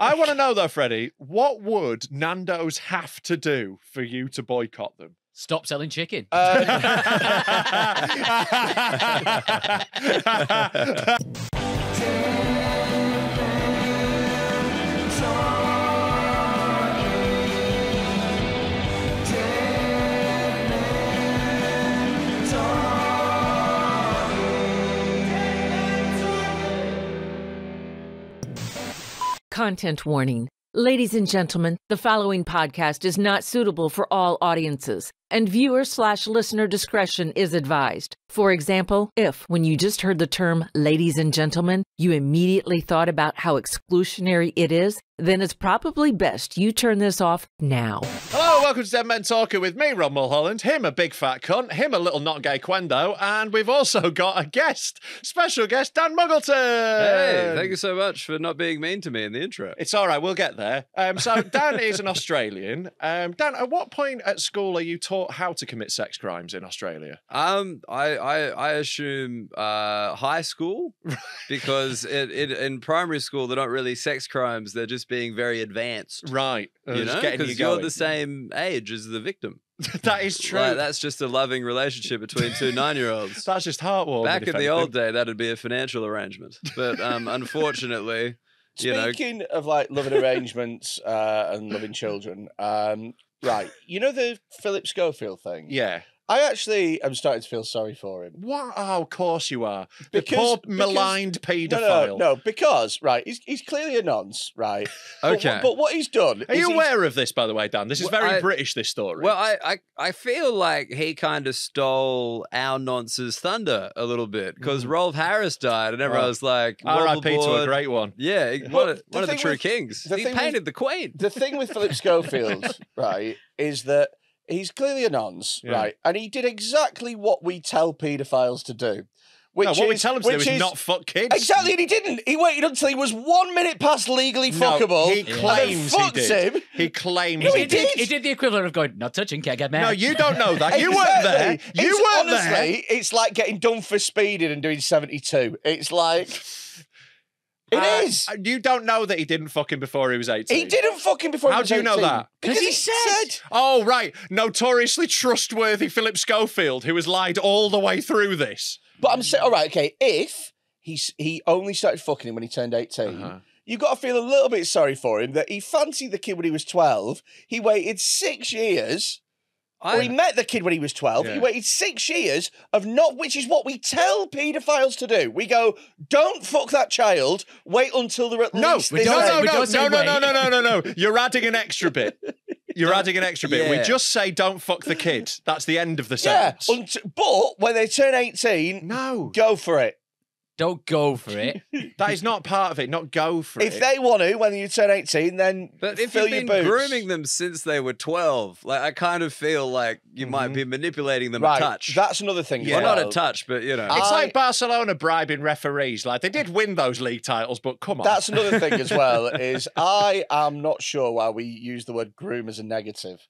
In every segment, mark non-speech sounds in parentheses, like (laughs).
I want to know though, Freddy, what would Nando's have to do for you to boycott them? Stop selling chicken. Uh, (laughs) (laughs) Content warning. Ladies and gentlemen, the following podcast is not suitable for all audiences, and viewer slash listener discretion is advised. For example, if, when you just heard the term ladies and gentlemen, you immediately thought about how exclusionary it is, then it's probably best you turn this off now. Welcome to Dead Men Talking with me, Rob Mulholland. Him a big fat cunt, him a little not gay quendo, and we've also got a guest, special guest, Dan Muggleton. Hey, thank you so much for not being mean to me in the intro. It's all right, we'll get there. Um, so (laughs) Dan is an Australian. Um, Dan, at what point at school are you taught how to commit sex crimes in Australia? Um, I I, I assume uh, high school (laughs) because it, it, in primary school they're not really sex crimes; they're just being very advanced. Right, You know, because you you're the same age as the victim. (laughs) that is true. Like, that's just a loving relationship between two (laughs) nine-year-olds. That's just heartwarming. Back in the old day, that'd be a financial arrangement, but um, (laughs) unfortunately, you know, Speaking of like loving arrangements uh, and loving children, um, right? You know the Phillip Schofield thing. Yeah. I actually am starting to feel sorry for him. What? Oh, of course you are. The Because- poor because- maligned paedophile. no, no, no, because right, he's he's clearly a nonce, right? (laughs) Okay. what- But, what he's done Are you aware of this, by the way, Dan? This is Well, very I- British. This story. Well, I, I I feel like he kind of stole our nonce's thunder a little bit because mm-hmm. Rolf Harris died, and everyone Oh. was like, R.I.P. to a great one. Yeah, one of, the one of the true with- kings. the He thing with- painted the queen. the thing with Phillip Schofield, (laughs) right, is that he's clearly a nonce, Yeah. right, and he did exactly what we tell paedophiles to do. Which no, what we is- tell him to do which is is- not fuck kids. Exactly, and he didn't. He waited until he was one minute past legally No, fuckable. he and then claims he fucked did. him. He claims No, he he he, did, did. he did the equivalent of going, not touching, can't get mad. No, you don't know that. You weren't there. You It's weren't honestly, it's like getting done for speeding and doing 72. It's like, it there. is. Uh, you don't know that he didn't fuck him before he was 18. He didn't fucking before he was 18. How do you know that? Because he said. Oh, right. Notoriously trustworthy Phillip Schofield, who has lied all the way through this. But I'm saying, all right, okay, if he's, he only started fucking him when he turned 18, Uh-huh. you've got to feel a little bit sorry for him that he fancied the kid when he was 12. He waited six years. Or he met the kid when he was 12. He waited six years of not, which is what we tell paedophiles to do. We go, don't fuck that child. Wait until they're at No, least no, no, no, no, no, no, no, no, no, no. You're adding an extra bit. You're adding an extra bit. We just say don't fuck the kid. That's the end of the sentence. unt- but when they turn 18, no, go for it. Don't go for it. (laughs) that is not part of it. Not go for If it. If they want to, when you turn 18, then but if fill you've your been boots. grooming them since they were 12, like I kind of feel like you might mhm. be manipulating them right, a touch. that's another thing. as well, not a touch, but you know. It's I- like Barcelona bribing referees. Like they did win those league titles, but come on. That's another thing as well. (laughs) Is I am not sure why we use the word groom as a negative,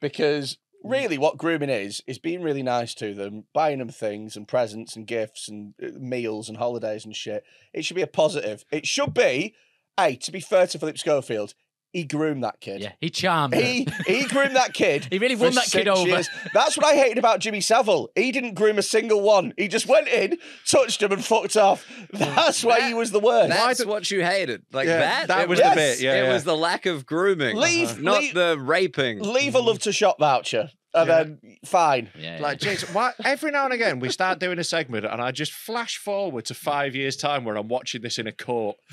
because really what grooming is is being really nice to them, buying them things and presents and gifts and uh, meals and holidays and shit. It should be a positive. It should be. Hey, to be fair to Phillip Schofield, he groomed that kid. Yeah, he charmed He her. he groomed that kid. (laughs) He really won that kid over. years. That's what I hated about Jimmy Savile. He didn't groom a single one. He just went in, touched him, and fucked off. That's why he was the worst. That's what you hated. Like Yeah, that? that It was the bit, yeah, It yeah. was the lack of grooming. Leave- uh-huh. not leave- the raping. Leave a mm-hmm. love to shop voucher, and Yeah. then fine. Yeah, Like, Jason, why, every now and again we start doing a segment and I just flash forward to five years' time where I'm watching this in a court. (laughs) (laughs)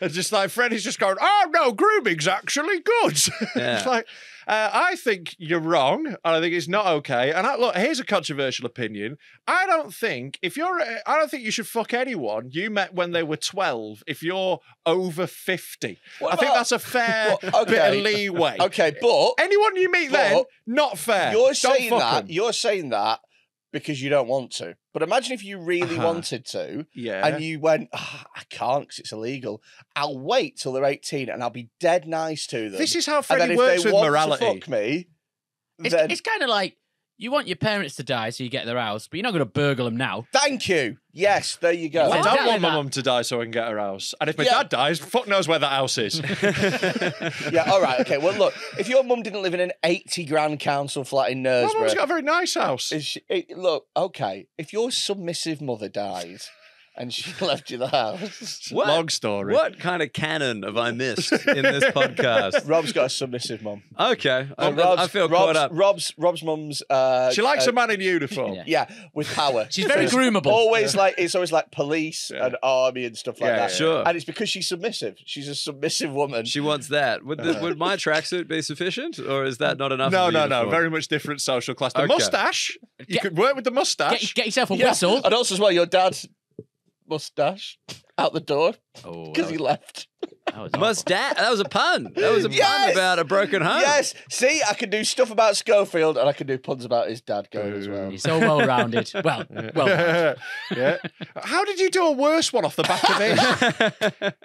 and just like Freddy's just going, oh no, grooming's actually good. (laughs) Yeah. it's like, uh, I think you're wrong, and I think it's not okay. And I, look, here's a controversial opinion. I don't think if you're, uh, I don't think you should fuck anyone you met when they were 12. If you're over 50, What I think that's a fair (laughs) Well, bit of leeway. okay, but Anyone you meet then, not fair. you're Don't saying that. that 'em. you're saying that because you don't want to. But imagine if you really Uh-huh. wanted to, Yeah. and you went, "Ah, I can't because it's illegal. I'll wait till they're 18, and I'll be dead nice to them. this is how Freddy if works they with want morality. fuck me, It's, then it's kind of like You want your parents to die so you get their house, but you're not going to burgle them now. Thank you. Yes, there you go. I don't Exactly want my that. mum to die so I can get her house. And if my Yeah. dad dies, fuck knows where that house is. (laughs) yeah, all right, okay. Well, look, if your mum didn't live in an 80 grand council flat in my Knaresborough, mum's got a very nice house. is she, it, look, okay, if your submissive mother died and she (laughs) left you the house, What? Long story. What kind of canon have I missed in this (laughs) podcast? Rob's got a submissive mum. Okay, I, Rob's, I feel Rob's, caught up. Rob's Rob's mum's. Uh, She likes uh, a man in uniform. Yeah. (laughs) Yeah, with power. She's very it's groomable. Always like it's always like police Yeah. and army and stuff like Yeah, that. yeah, Sure. And it's because she's submissive. She's a submissive woman. She wants that. Would, the, would my tracksuit be sufficient, or is that not enough? No, of a no, no. Very much different social class. The Okay. mustache. You Get- could work with the mustache. Get, get yourself a Yeah, whistle. And also as well, your dad mustache (laughs) out the door Oh, because that he left. that was awful. Mustache. That was a pun. That was a Yes! pun about a broken home. Yes. See, I can do stuff about Schofield and I can do puns about his dad going as well. You're so (laughs) well rounded. Well, well. yeah. How did you do a worse one off the back of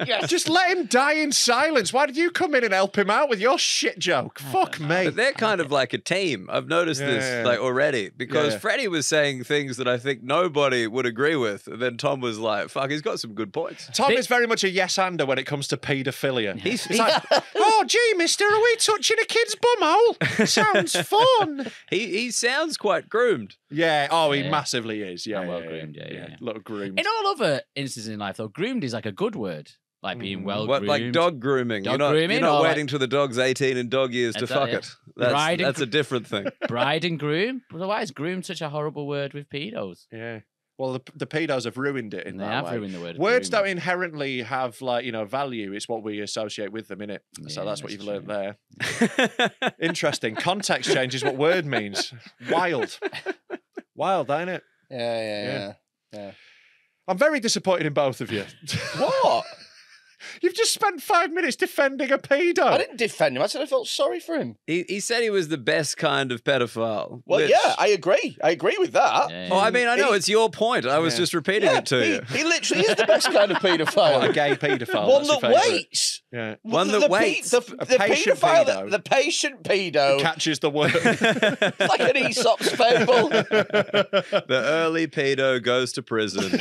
this? (laughs) Just let him die in silence. Why did you come in and help him out with your shit joke? Fuck me. But they're kind of like a team. I've noticed this Yeah, yeah. like already because Yeah. Freddy was saying things that I think nobody would agree with. And then Tom was like, fuck, he's got some good points. Tom They- is very much a yes-ander when it comes to paedophilia. He's, It's like, oh, gee, mister, are we touching a kid's bumhole? (laughs) Sounds fun. he, he sounds quite groomed. Yeah, oh, he Yeah. massively is. Yeah, And well yeah, groomed, yeah, yeah, yeah. Little groomed. In all other instances in life, though, groomed is like a good word. Like being Mm. well groomed. like dog grooming? Dog you're not, grooming you're not or waiting till the dog's 18 in dog years to That's fuck yeah. it. That's, Bride and a different thing. (laughs) Bride and groom. But why is groom such a horrible word with pedos? yeah. Well, the, the pedos have ruined it in They that have way. ruined the word. Words don't inherently have like you know value. It's what we associate with them, innit? so Yeah, that's what you've learned there. (laughs) Interesting. Context changes what word means. Wild. (laughs) Wild, ain't it? Yeah, Yeah, yeah, yeah. I'm very disappointed in both of you. What? (laughs) You've just spent five minutes defending a pedo. I didn't defend him. I said I felt sorry for him. he, he said he was the best kind of pedophile. Well, which- yeah, I agree. I agree with that. Yeah, Oh, I mean, I know He- it's your point. I was Yeah. just repeating Yeah, it to he, you. he literally is the best kind of (laughs) What, a gay paedophile. One that's that waits. Yeah. One the, that the pe- waits. The, A the patient paedophile, pedo. the patient pedo, Catches the word. (laughs) (laughs) like an Aesop's fable. the early pedo goes to prison.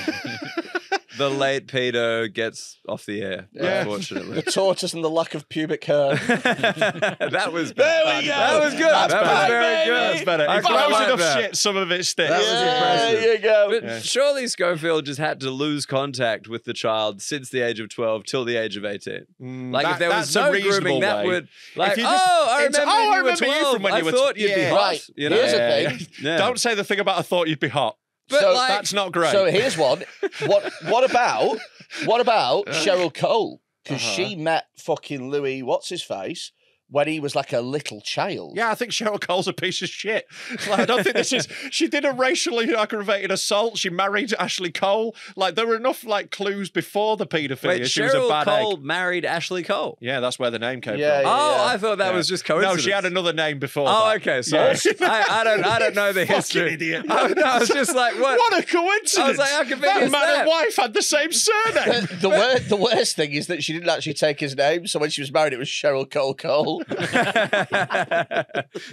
The late pedo gets off the air, Yeah. unfortunately. the tortoise and the lack of pubic hair. (laughs) that was There we go. That was good. That's that was very baby. good. That's better. I If quite that was like enough that. shit, some of it sticks. That was impressive. There you go. But Yeah. surely Schofield just had to lose contact with the child since the age of 12 till the age of 18. Mm, Like, that- if there was that's a no reasonable grooming, that would, like, you just- oh, I it's- remember, oh, you I were remember you from when I you were thought tw- you'd be hot. Right. You know? Here's a Yeah. thing. Yeah. Don't say the thing about I thought you'd be hot. But So like, That's not great. So here's one. What what about what about (laughs) Cheryl Cole? Because Uh-huh. she met fucking Louis, what's his face, when he was like a little child. Yeah, I think Cheryl Cole's a piece of shit. Like, I don't think this is. (laughs) She did a racially aggravated assault. She married Ashley Cole. Like there were enough like clues before the paedophilia. wait, she was a Cheryl bad Cole egg. married Ashley Cole. Yeah, that's where the name came Yeah, from. yeah. Oh, I thought that Yeah. was just coincidence. No, she had another name before. Oh, that. okay. Sorry. Yeah. (laughs) I, I don't. I don't know the history. idiot. (laughs) I, no, I was just like, what? What a coincidence! I was like, how convenient that is man that? and wife had the same surname. The, the, wor- the worst thing is that she didn't actually take his name. So when she was married, it was Cheryl Cole Cole. (laughs)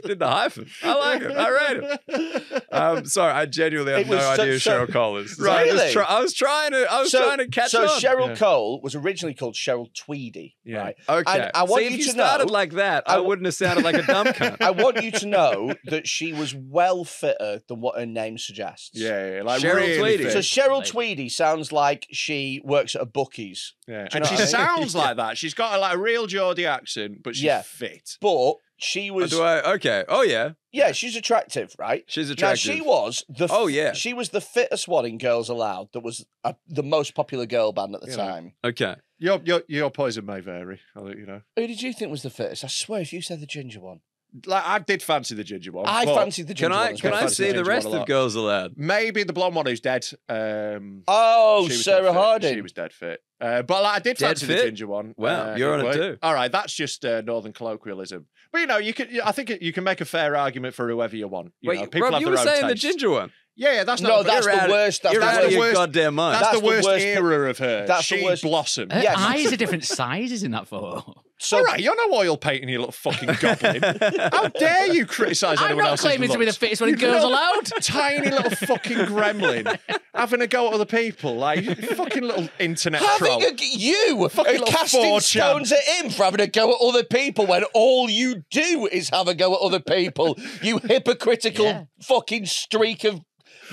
Did the hyphen? I like it. I read it. Um, sorry, I genuinely have It no so- idea who so- Cheryl Cole is. So Right. I, was Really? try- I was trying to. I was so, trying to catch so on. Cheryl Yeah. Cole was originally called Cheryl Tweedy. Yeah. Right. okay. and I want See, if you you to started know- like that, I I, w- wouldn't have sounded like a dumb (laughs) cunt. I want you to know that she was well fitter than what her name suggests. Yeah, yeah, like Cheryl really Tweedy. fit. So Cheryl Like- Tweedy sounds like she works at a bookies, yeah. And she I mean? sounds (laughs) like that. She's got a, like a real Geordie accent, but she's Yeah. Fit. but she was Do I? Okay. Oh yeah, yeah, she's attractive, right? she's Now attractive. she was the f- Oh, yeah. she was the fittest one in Girls Aloud. That was a, the most popular girl band at the You know. time. Okay. Your your your poison may vary. You know. Who did you think was the fittest? I swear, if you said the ginger one, Like I did fancy the ginger one. I but fancied the ginger Can I? one. as Can well. I fancy see the the ginger rest one a of lot. Girls Aloud? Maybe the blonde one who's dead. Um, Oh, she was dead Sarah fit. Harding. She was dead fit. Uh, but like, I did Dead fancy the fit? ginger one. Wow, uh, you're on it but- too. All right, that's just uh, northern colloquialism. But you know, you could. I think you can make a fair argument for whoever you want. You know, Wait, people Rob, have you their were own saying the taste. ginger one. Yeah, yeah, that's no, not. that's you're the out of- worst. That's You're the out that's of worst. the your worst- goddamn mind. That's, That's the the worst worst- era of her. that's the she worst- blossomed. Her Yes. eyes are different sizes in that photo. (laughs) So All right, you're no oil painting, you little fucking goblin. How (laughs) dare you criticise I'm anyone not else's claiming to be the looks? fittest when You girls little Aloud. (laughs) Tiny little fucking gremlin having a go at other people, like fucking little internet troll. having a, you Fucking are casting 4chan. stones at him for having a go at other people when all you do is have a go at other people. You hypocritical Yeah. fucking streak of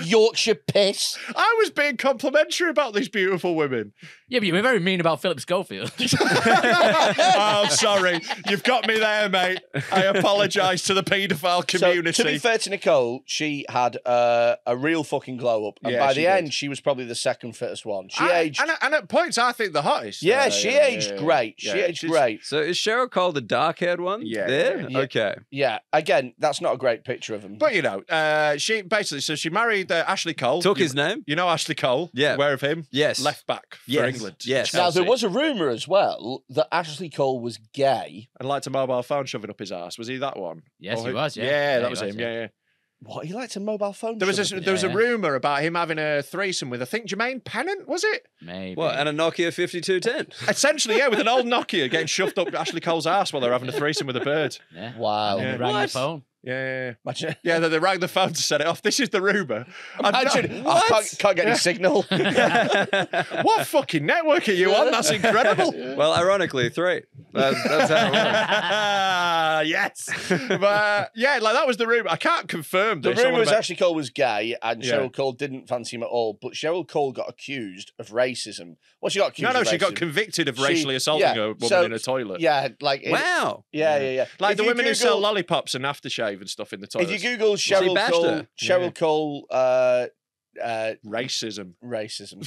Yorkshire piss. I was being complimentary about these beautiful women. Yeah, but you were very mean about Phillip Schofield. (laughs) oh, sorry. You've got me there, mate. I apologise to the paedophile community. So, to be fair to Nicola, she had uh, a real fucking glow up, and Yeah, by the did. end, she was probably the second fittest one. She I- aged, And, and at points, I think the hottest. yeah, Uh, she yeah, aged yeah, great. yeah. She aged She's- great. So is Cheryl Cole the dark haired one? Yeah, There? yeah, yeah. Okay. Yeah, again, that's not a great picture of him. But you know, uh, she basically so she married uh, Ashley Cole. Took you, his name? You know Ashley Cole. Yeah. Aware of him? Yes. Left back for Yes. England. Yes. now there was a rumor as well that Ashley Cole was gay. and liked a mobile phone shoving up his ass. Was he that one? Yes, Or he who- was, yeah. Yeah, Yeah, that he was, was, him. yeah. Yeah, yeah. What he liked a mobile phone. There was a, up there was Yeah. rumor about him having a threesome with I think Jermaine Pennant. Was it? Maybe. What? And a Nokia 5210? (laughs) Essentially, yeah, with an old Nokia getting shoved up Ashley Cole's ass while they're having a threesome with a bird. yeah. Wow. And Yeah. he rang the What? phone. Yeah, yeah, yeah. Imagine, Yeah, they, they rang the phone to set it off. This is the rumor. And no- imagine I can't, can't get any signal. (laughs) what fucking network are you on? That's incredible. well, ironically, three. That's, that's how it works. (laughs) yes, but uh, yeah, like that was the rumor. I can't confirm The this. I rumor was make- Ashley Cole was gay, and Yeah. Cheryl Cole didn't fancy him at all. But Cheryl Cole got accused of racism. Well, she got accused. no, no, of she got convicted of She- racially assaulting yeah, a woman so- in a toilet. Yeah, like it- Wow. yeah, yeah, yeah. like If the you women who sell Google- lollipops and aftershave and stuff in the toilet. If you Google Cheryl Cole. Cheryl Yeah. Cole, uh, uh, racism, racism.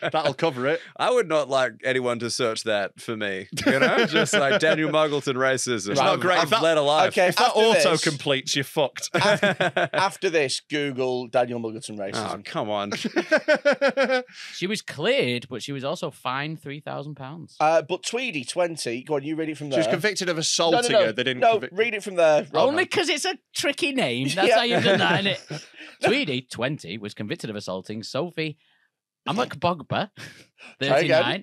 (laughs) (laughs) that'll cover it. I would not like anyone to search that for me. You know, (laughs) just like Daniel Muggleton racism. It's not great. I've If that- led a life. Okay, If that auto this- completes, you're fucked. After this, Google Daniel Muggleton Oh, racism. come on. She was cleared, but she was also fined three thousand pounds. Uh, but Tweedy twenty. Go on, you read it from there. she there. was convicted of no, assaulting no, no, her. They didn't. no, convict- read it from there. Rob. Only because it's a tricky name. That's Yeah. how you've done that, innit? Tweedy, 20, was convicted of assaulting Sophie (laughs) Amagbogba, (laughs) Try 39.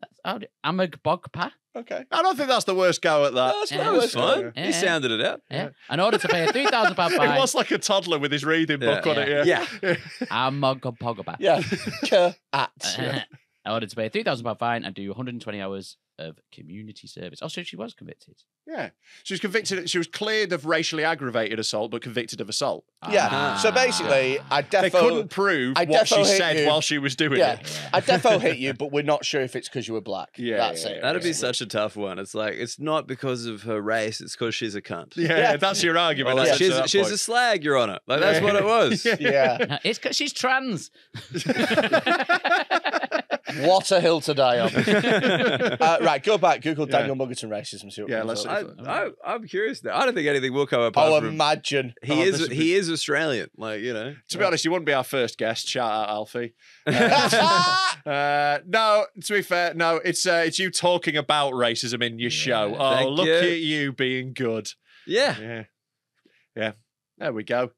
That's how Amagbogpa, Okay. I don't think that's the worst go at that. That's Yeah. That was fun. one. Yeah. You sounded it out. yeah. In order to pay a £3,000 It (laughs) fine, was like a toddler with his reading book Yeah. on it. Yeah. Yeah. Amagbogba. Yeah. K at. In order to pay a £3,000 fine and do 120 hours of community service. Oh, so she was convicted. Yeah. She was convicted. She was cleared of racially aggravated assault, but convicted of assault. Yeah. So Ah. basically, I They couldn't prove I what she said you. while she was doing Yeah. it. I defo hit (laughs) you, but we're not sure if it's because you were black. Yeah, That's yeah, it. That'd be such a tough one. It's like it's not because of her race; it's because she's a cunt. Yeah, Yeah. that's your Or argument. like, essentially, she's at that she's point. a slag, Your Honor. Like that's Yeah. what it was. (laughs) Yeah. Yeah. It's because she's trans. (laughs) what a hill to die on. (laughs) uh, right, go back. Google Yeah. Daniel Muggleton racism. See what Yeah, comes let's see. I, I, I'm curious. Now. I don't think anything will come apart Oh, from. imagine. he Oh, is this would he is Australian. Like you know. To be honest, you wouldn't be our first guest. Shout out Alfie. (laughs) Uh, no, to be fair, no, it's uh, it's you talking about racism in your show. Oh, Thank look you. at you being good. Yeah. Yeah, yeah. There we go.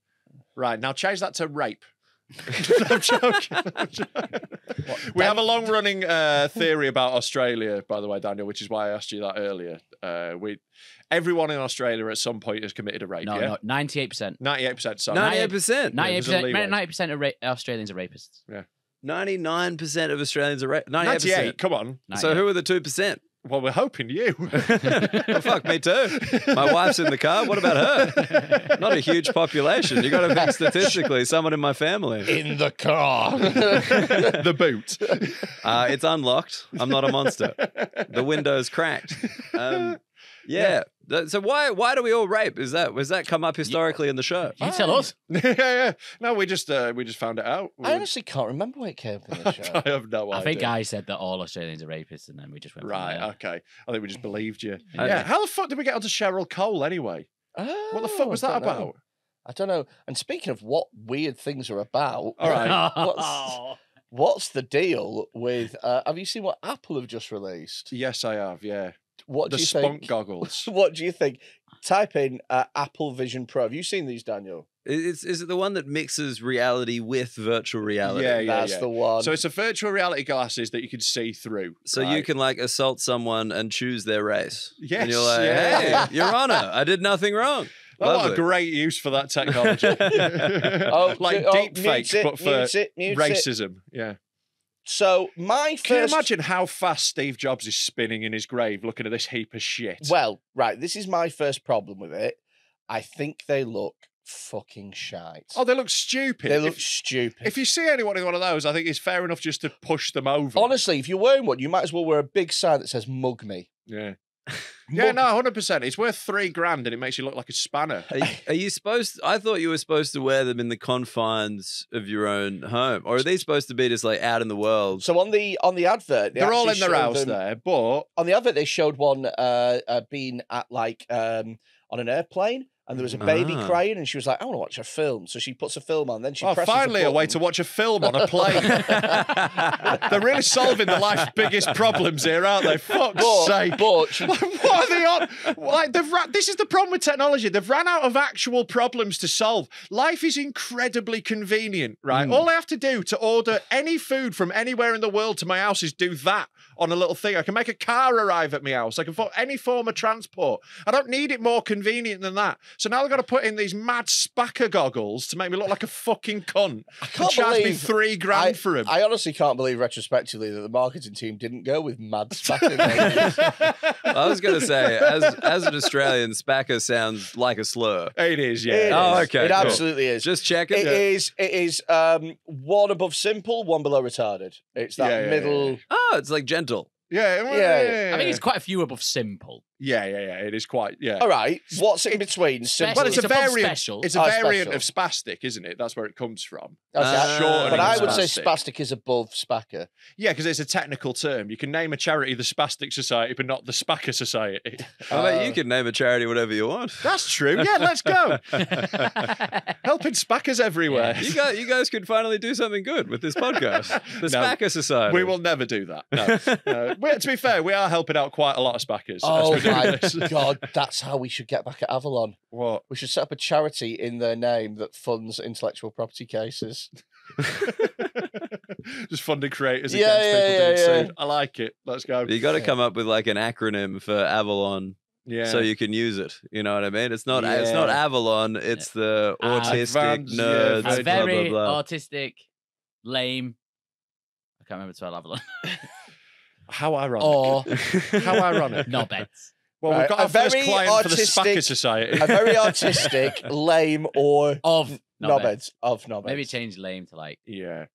Right now, change that to rape. I'm joking. I'm joking. we have a long-running uh, theory about Australia, by the way, Daniel, which is why I asked you that earlier. Uh, we, everyone in Australia at some point has committed a rape. No, yeah, no, 98%. ninety-eight percent. Sorry, Ninety-eight percent. Yeah, there's a 98%, leeway. 98% of ra- Australians are rapists. Yeah. Ninety-nine percent of Australians are ra- ninety-eight ninety-eight. percent. Come on. So who are the two percent? Well, we're hoping you. (laughs) oh, fuck me too. My wife's in the car. What about her? Not a huge population. You got to think statistically. Someone in my family. In the car. (laughs) the boot. Uh, it's unlocked. I'm not a monster. The window's cracked. Um, yeah. Th- So why why do we all rape? Is that was that come up historically in the show? You tell us. (laughs) yeah, yeah. No, we just uh, we just found it out. We I were- honestly can't remember where it came from. The (laughs) show. I have no idea. I think I said that all Australians are rapists, and then we just went from Right. there. Okay. I think we just believed you. Yeah. Yeah. How the fuck did we get onto Cheryl Cole anyway? What the fuck Oh, was I that don't know. about? I don't know. And speaking of what weird things are about, All right. what's, (laughs) what's the deal with? Uh, have you seen what Apple have just released? Yes, I have. Yeah. What the do you spunk think? goggles. (laughs) What do you think? type in uh, Apple Vision Pro. Have you seen these, Daniel? I- It's, is it the one that mixes reality with virtual reality? Yeah, yeah, That's yeah. the one. So it's a virtual reality glasses that you can see through. So you can like assault someone and choose their race. And Yes, you're like, yeah. hey, (laughs) Your Honor, I did nothing wrong. Oh, what a great use for that technology. (laughs) oh, like d- oh, deep mute fakes, it, but for it, mute it. racism. Yeah. So my Can you imagine how fast Steve Jobs is spinning in his grave looking at this heap of shit? Well, right. This is my first problem with it. I think they look fucking shite. oh, they look stupid. they If- look stupid. If you see anyone in one of those, I think it's fair enough just to push them over. Honestly, if you're wearing one, you might as well wear a big sign that says "Mug me." Yeah. (laughs) Yeah, no, hundred percent. It's worth three grand, and it makes you look like a spanner. Are you, are you supposed? I thought you were supposed to wear them in the confines of your own home, or are they supposed to be just like out in the world? So on the on the advert, they They're all in actually their house them- there, but On the advert, they showed one uh, uh being at like um on an airplane, and there was a baby Ah. crying, and she was like, "I want to watch a film." So she puts a film on, then she oh, finally a way to watch a film on a plane. (laughs) They're really solving the life's biggest problems here, aren't they? Fuck's But, sake. but (laughs) she, what are they on? Like they've ra- this is the problem with technology. They've ran out of actual problems to solve. Life is incredibly convenient, right? Mm. All I have to do to order any food from anywhere in the world to my house is do that on a little thing. I can make a car arrive at my house. I can for any form of transport. I don't need it more convenient than that. So now they've got to put in these mad spacker goggles to make me look like a fucking cunt. (laughs) I can't charge me believe three grand I, for him. I honestly can't believe retrospectively that the marketing team didn't go with mad spacker (laughs) ladies. I was going to say, as as an Australian, spacker sounds like a slur. it is, yeah. It Oh, is. okay, It cool. absolutely is. Just checking. It is. It is um, one above simple, one below retarded. It's that Yeah, yeah, yeah, middle. yeah. Oh, it's like gentle. Yeah, well, Yeah. I think it's quite a few above simple. Yeah, yeah, yeah. It is quite. Yeah. All right. What's in between? Special. Simple. Well, it's a It's above variant. special. It's a Oh, variant special. of spastic, isn't it? That's where it comes from. Okay. Uh, shortening but I of would say spastic. spastic is above spacker. Yeah, because it's a technical term. You can name a charity the Spastic Society, but not the Spacker Society. I mean, Uh, you can name a charity whatever you want. That's true. Yeah, let's go. (laughs) Helping spackers everywhere. You guys, you guys could finally do something good with this podcast. The (laughs) No, Spacker Society. We will never do that. No. no. To be fair, we are helping out quite a lot of spackers. Oh as we do my (laughs) god, that's how we should get back at Avalon. What? We should set up a charity in their name that funds intellectual property cases. (laughs) Just funding creators Yeah, against yeah, people yeah, getting yeah. sued. I like it. Let's go. You got to come up with like an acronym for Avalon, Yeah. so you can use it. You know what I mean? It's not. It's not Avalon. It's the Uh, autistic Advanced, nerds. a Blah, blah, very blah, blah. autistic, lame. I can't remember to spell Avalon. (laughs) How ironic. Or How ironic. Knobheads. Well, Right, we've got a our first very client for the artistic- Spacker Society. a very (laughs) artistic, lame, or Of knobheads. knobheads of knobheads. Maybe change lame to like yeah.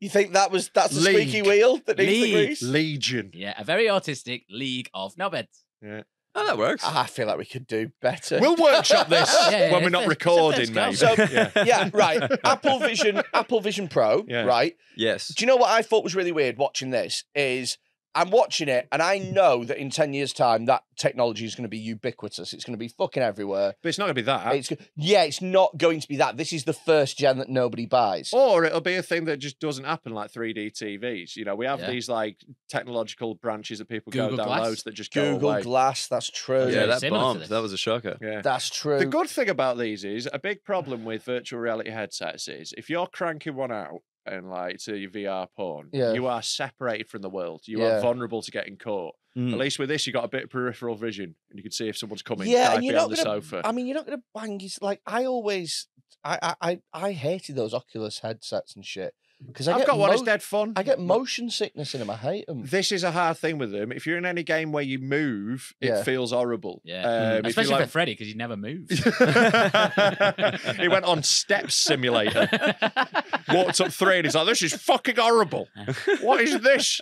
You think that was that's the League. squeaky wheel that needs the League. grease? Legion. yeah, a very artistic league of knobheads. Yeah. Oh, that works. Ah, I feel like we could do better. We'll workshop (laughs) this Yeah, yeah, when we're not a- recording, maybe. first go. (laughs) yeah. yeah, right. Apple Vision, Apple Vision Pro, Yeah. right? yes. Do you know what I thought was really weird watching this? Is I'm watching it and I know that in 10 years' time that technology is going to be ubiquitous. It's going to be fucking everywhere. But it's not going to be that. It's, yeah, it's not going to be that. This is the first gen that nobody buys. Or it'll be a thing that just doesn't happen like 3D TVs. You know, we have Yeah. these like technological branches that people Google go down Glass. loads that just go Google away. Glass, that's true. Yeah, Yeah, that bombed. That was a shocker. yeah. That's true. The good thing about these is a big problem with virtual reality headsets is if you're cranking one out and like to your VR porn, Yeah. you are separated from the world. You Yeah. are vulnerable to getting caught. Mm. At least with this, you got a bit of peripheral vision and you can see if someone's coming. yeah, and you're not behind the gonna. sofa. I mean, you're not gonna bang. His, like I always, I, I, I, I hated those Oculus headsets and shit because I I've get got one. It's mo- dead fun. I get motion sickness in them. I hate them. This is a hard thing with them. If you're in any game where you move, Yeah. it feels horrible. Yeah, Um, if you especially like- for Freddy because he never moves. (laughs) he went on Step Simulator, (laughs) walked up three, and he's like, "This is fucking horrible. (laughs) What is this?"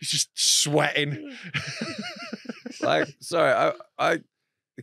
He's just sweating. like, sorry, I, I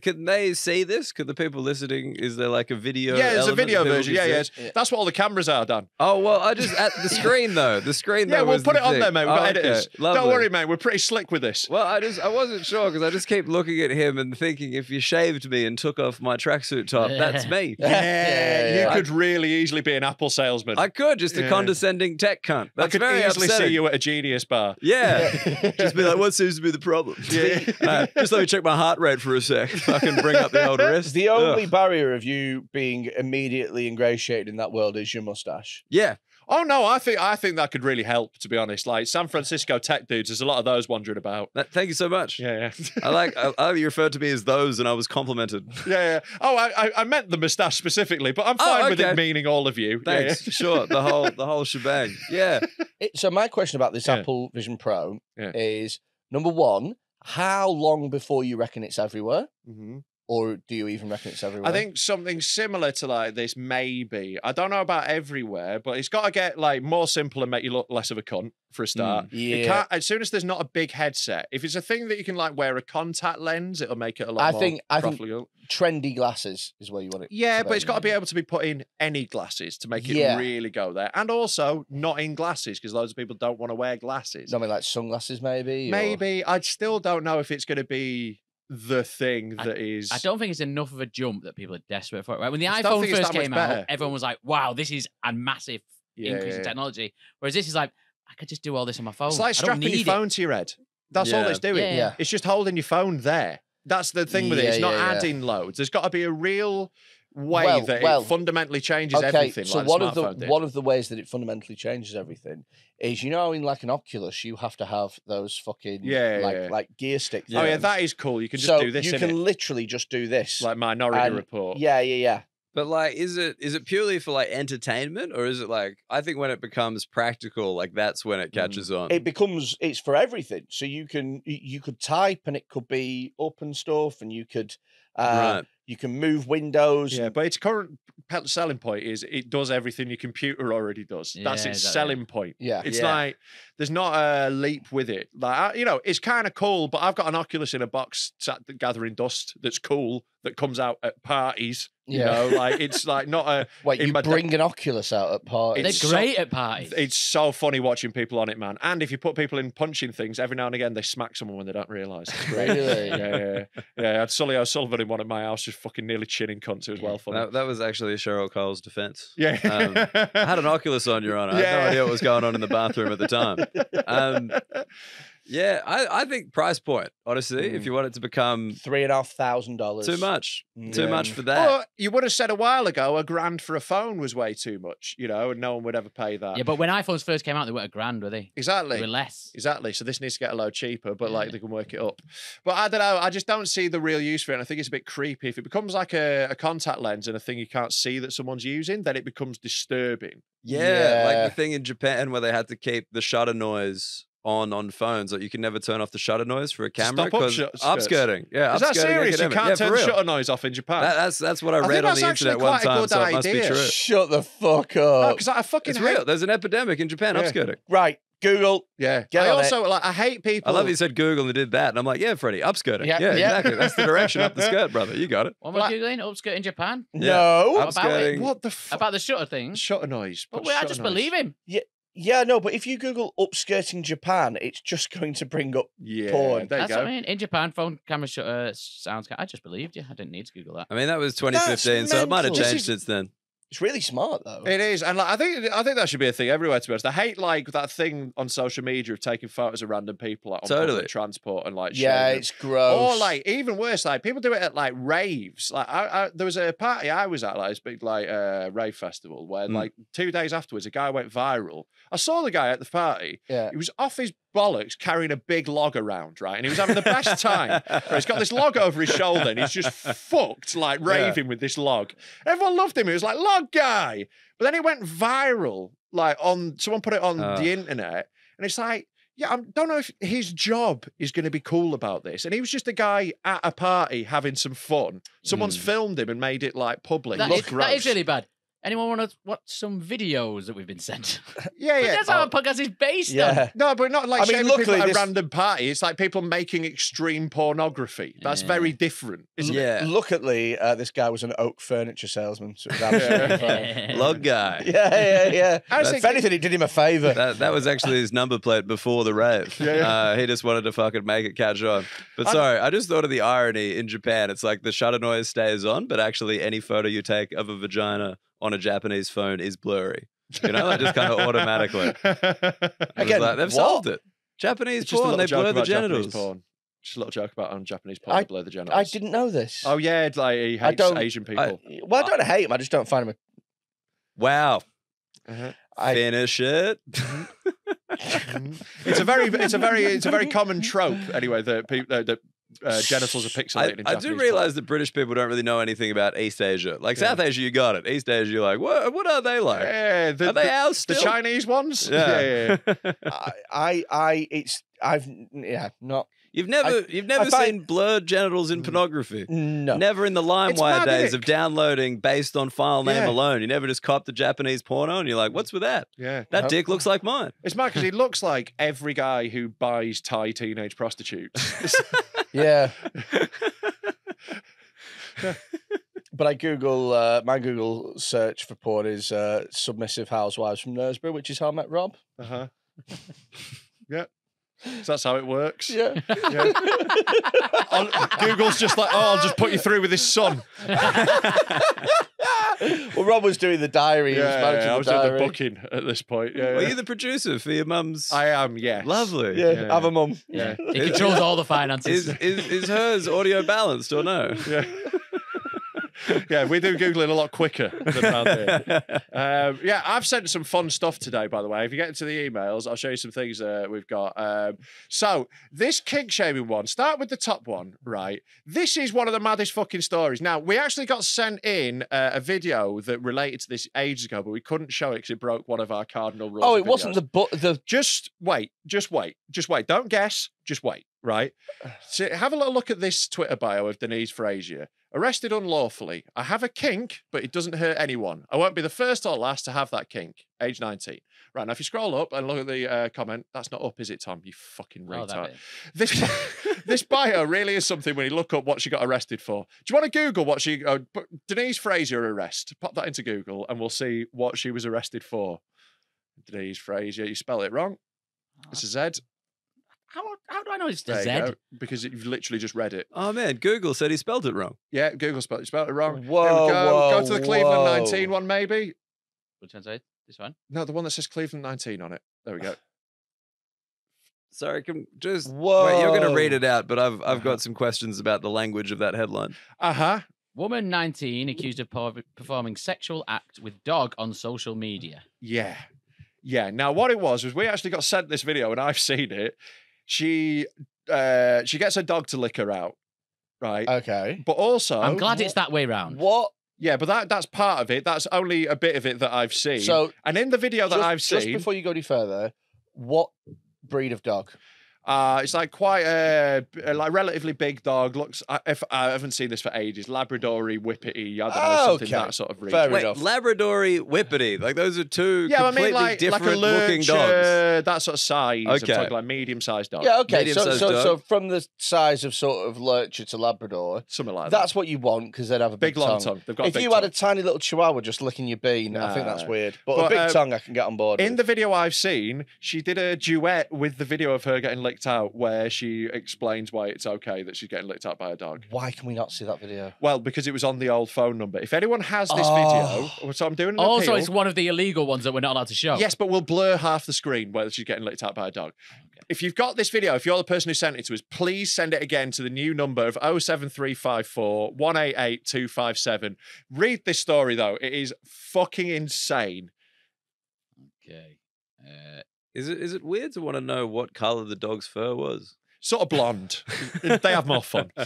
can they see this? Could the people listening? Is there like a video? yeah, it's a video version. Yeah, yeah, Yeah. That's what all the cameras are, done. Oh well, I just at the screen though. The screen. Yeah, though we'll put the it on thing. there, mate. We've got Oh, okay, editors. Don't worry, mate. We're pretty slick with this. Well, I just I wasn't sure because I just keep looking at him and thinking if you shaved me and took off my tracksuit top, that's me. (laughs) Yeah, yeah, yeah. you could really easily be an Apple salesman. I could just a Yeah. condescending tech cunt. I could very easily upsetting. see you at a Genius bar. Yeah, (laughs) just be like, what seems to be the problem? Yeah. (laughs) Uh, just let me check my heart rate for a sec. Fucking bring up the old wrist. (laughs) The Ugh. only barrier of you being immediately ingratiated in that world is your mustache. yeah, Oh no, I think I think that could really help. To be honest, like San Francisco tech dudes, there's a lot of those wandering about. That- thank you so much. Yeah, yeah. I like. I, I like you referred to me as those, and I was complimented. (laughs) Yeah, yeah. Oh, I, I, I meant the moustache specifically, but I'm Oh, fine with it meaning all of you. Yeah, Thanks. Sure. The whole (laughs) the whole shebang. Yeah. It, so my question about this Yeah. Apple Vision Pro Yeah. is number one, how long before you reckon it's everywhere, yeah. Or do you even reckon it's everywhere? I think something similar to like this, maybe. I don't know about everywhere, but it's got to get like more simple and make you look less of a cunt for a hmm, start. It Yeah. can't, as soon as there's not a big headset, if it's a thing that you can like wear a contact lens, it'll make it a lot I more think- I think- trendy glasses is where you want it. Yeah, but it's got to be able to be put in any glasses to make it Yeah. really go there, and also not in glasses because loads of people don't want to wear glasses. Something like sunglasses, maybe. or- Maybe I still don't know if it's going to be the thing I- that is. I don't think it's enough of a jump that people are desperate for it. Right? When the I iPhone first that much came out, everyone was like, "Wow, this is a massive Yeah, increase yeah, in technology." Whereas this is like, I could just do all this on my phone. It's like I strapping your need phone to your head. That's all it's doing. Yeah. Yeah. It's just holding your phone there. That's the thing with it. It's not yeah, yeah. adding loads. There's got to be a real way Well- that well, it fundamentally changes Okay, everything. so like one of the did. one of the ways that it fundamentally changes everything is you know in like an Oculus you have to have those fucking Yeah, yeah, like yeah. like gear stick. Oh yeah, that is cool. You can just so do this you can it, literally just do this. like Minority and- Report. yeah, yeah, yeah. But like, is it is it purely for like entertainment, or is it like? I think when it becomes practical, like that's when it catches on. It becomes it's for everything. So you can you could type and it could be up and stuff, and you could uh, right. You can move windows. Yeah, but its current selling point is it does everything your computer already does. That's Yeah, its exactly. selling point. Yeah. It's Yeah. like there's not a leap with it. Like you know, it's kind of cool, but I've got an Oculus in a box sat gathering dust. That's cool. That comes out at parties. You Yeah. know, like (laughs) it's like not a. Wait, you my da- bring an Oculus out at parties? They're It's so- great at parties. It's so funny watching people on it, man. And if you put people in punching things, every now and again they smack someone when they don't realise. (laughs) Really? Yeah, yeah, yeah. yeah. I had Sully O'Sullivan in one of my house, just fucking nearly chinning cunts. It was well funny. That, that was actually Cheryl Cole's defense. yeah. Um, I had an (laughs) Oculus on, Your Honor. I had Yeah. no idea what was going on in the bathroom at the time. Um, (laughs) yeah, I, I think price point, honestly, if Mm. you want it to become Three and a half thousand dollars. too much, too much for that. But you would have said a while ago a grand for a phone was way too much, you know, and no one would ever pay that. yeah, but when iPhones first came out, they were a grand, were they? They exactly. were less. Exactly. So this needs to get a load cheaper, but like they can work it up. But I don't know. I just don't see the real use for it. And I think it's a bit creepy. If it becomes like a, a contact lens and a thing you can't see that someone's using, then it becomes disturbing. Yeah, like the thing in Japan where they had to keep the shutter noise on on phones. Like you can never turn off the shutter noise for a camera Stop because upskirts. upskirting. Yeah, Is that upskirting serious? You can't yeah, turn the shutter noise off in Japan. That, that's that's what I I read on the internet one quite a time, good so it must be idea. true. Shut the fuck up. because I fucking It's hate. real. There's an epidemic in Japan. Yeah. Upskirting. right, Google. Yeah. Get I on it. also like. I hate people. I love you said Google and did that, and I'm like, yeah, Freddy, upskirting. Yeah, Yeah, yeah. exactly. That's the direction up the skirt, brother. You got it. What am I Like- googling? Upskirt in Japan Yeah. No. What about it? Upskirting. What the fuck? about the shutter thing. shutter noise? But Put wait, I just noise. believe him. Yeah, no, but if you Google upskirting Japan, it's just (laughs) going to bring up. Yeah. Porn. There you That's go. what I mean. In Japan, phone camera shutter uh, sounds. ca- I just believed you. I didn't need to Google that. I mean, that was 2015, so it might have mental. This changed is- since then. It's really smart though. It is, and like, I think I think that should be a thing everywhere. To be honest, I hate like that thing on social media of taking photos of random people like, on Totally. public transport and like yeah, sharing them. it's gross. Or like even worse, like people do it at like raves. Like I, I there was a party I was at, like this big like uh, rave festival, where Mm. like two days afterwards, a guy went viral. I saw the guy at the party. yeah. He was off his bollocks carrying a big log around, right? And he was having the best time. Right, he's got this log over his shoulder and he's just fucked, like raving with this log. Everyone loved him. He was like, log guy. But then it went viral, like on someone put it on Uh. the internet. And it's like, yeah, I don't know if his job is going to be cool about this. And he was just a guy at a party having some fun. Someone's Mm. filmed him and made it like public. That Look is, gross. that is really bad. Anyone want to watch some videos that we've been sent? (laughs) (laughs) yeah, But yeah. that's how our podcast is based on. Yeah. No, but not like I mean, shaming people luckily at a random party. It's like people making extreme pornography. That's Yeah. very different, isn't it? Yeah. Luckily, uh, this guy was an oak furniture salesman. So it was. (laughs) Log guy. Yeah, yeah, yeah. I was if anything, it did him a favour. That, that was actually his number plate before the rave. Yeah, yeah. Uh, he just wanted to fucking make it catch on. But I'm- sorry, I just thought of the irony in Japan. It's like the shutter noise stays on, but actually any photo you take of a vagina on a Japanese phone is blurry. You know, like just kind of automatically. (laughs) It Again, like, they've what? solved it. Japanese It's porn, they blur the about Japanese genitals. porn. Just a little joke about on Japanese porn I- below the genitals. I didn't know this. Oh yeah, like he I hates don't- Asian people. Well, I don't hate him. I just don't find him. Wow. Uh-huh. I- Finish it. (laughs) it's a very, it's a very, it's a very common trope anyway that people uh, that uh, genitals are I, pixelated. in I Japanese do porn. realize that British people don't really know anything about East Asia. Like Yeah. South Asia, you got it. East Asia, you're like, what? What are they like? Yeah, the, are they the, ours the still? Chinese ones. (laughs) Yeah. yeah, yeah. I, I, I, it's, I've, yeah, not, you've never, you've never find- seen blurred genitals in pornography. no. Never in the It's LimeWire days of downloading based on file name Yeah. alone. You never just copped the Japanese porno and you're like, what's with that? yeah. That Nope. dick looks like mine. It's mad because he (laughs) looks like every guy who buys Thai teenage prostitutes. (laughs) (laughs) Yeah. but I Google, uh, my Google search for porn is uh, submissive housewives from Knaresborough, which is how I met Rob. uh huh. yeah. So that's how it works. Yeah. Yeah. (laughs) Google's just like, oh, I'll just put you through with his son. (laughs) well, Rob was doing the diary. he was Yeah, yeah, I the was doing the booking at this point. Yeah, Were yeah. you the producer for your mum's? I am. Yes. Lovely. Yeah, Yeah. have a mum. Yeah. Yeah. He controls all the finances. Is, is is hers audio balanced or no? Yeah. Yeah, we do googling a lot quicker than around here. (laughs) Um, yeah, I've sent some fun stuff today, by the way. If you get into the emails, I'll show you some things uh, we've got. Um, so, this kink shaming one, start with the top one, right? This is one of the maddest fucking stories. Now, we actually got sent in uh, a video that related to this ages ago, but we couldn't show it because it broke one of our cardinal rules. Oh, it wasn't the bu- the Just wait, just wait, just wait. Don't guess, just wait, right? (sighs) So have a little look at this Twitter bio of Denise Frazier. Arrested unlawfully. I have a kink, but it doesn't hurt anyone. I won't be the first or last to have that kink. Age 19. Right, now if you scroll up and look at the uh, comment, that's not up, is it, Tom? You fucking Oh, retard. bit. this, (laughs) this bio really is something when you look up what she got arrested for. Do you want to Google what she... Uh, Denise Frazier arrest. Pop that into Google and we'll see what she was arrested for. Denise Frazier. You spell it wrong. It's a Z. How, how do I know it's the There Z? go, because you've literally just read it. Oh man, Google said he spelled it wrong. Yeah, Google spelled, spelled it wrong. Whoa, There we go. whoa, go to the Cleveland whoa. 19 one, maybe. Which one's it? This one? No, the one that says Cleveland 19 on it. There we go. (sighs) Sorry, can just Whoa. wait. You're going to read it out, but I've I've got some questions about the language of that headline. Uh huh. Woman 19 accused of per- performing sexual act with dog on social media. Yeah. Yeah. Now, what it was was we actually got sent this video and I've seen it. She uh she gets her dog to lick her out, right? okay. but also, I'm glad it's that way round. What? yeah, but that that's part of it. That's only a bit of it that I've seen. So and in the video that just, I've seen, just before you go any further, what breed of dog? Uh, it's like quite a, a like relatively big dog. Looks, I, if I haven't seen this for ages, Labradory, Whippety. I don't know something Okay. that sort of region. Fair Wait, enough. Labradory, Whippety, like those are two Yeah, I completely mean, like like different a looking lurcher, dogs. that sort of size. I'm Okay. talking like medium-sized dog. Yeah, okay. So, Medium-sized so, so dog. from the size of sort of lurcher to Labrador, something like that. that's what you want because they'd have a big, big long tongue. tongue. They've got a If big you had a tiny little chihuahua just licking your bean, I think that's weird. But, But, a big um, tongue, I can get on board. In with. the video I've seen, she did a duet with the video of her getting licked out, where she explains why it's okay that she's getting licked out by a dog. Why can we not see that video? Well, because it was on the old phone number. If anyone has this Oh. video, so I'm doing an Also, appeal. it's one of the illegal ones that we're not allowed to show. Yes, but we'll blur half the screen where she's getting licked out by a dog. If you've got this video, if you're the person who sent it to us, please send it again to the new number of 07354 188 257. Read this story, though. It is fucking insane. Okay. Uh, Is it is it weird to want to know what color the dog's fur was? Sort of blonde. they have more fun. (laughs)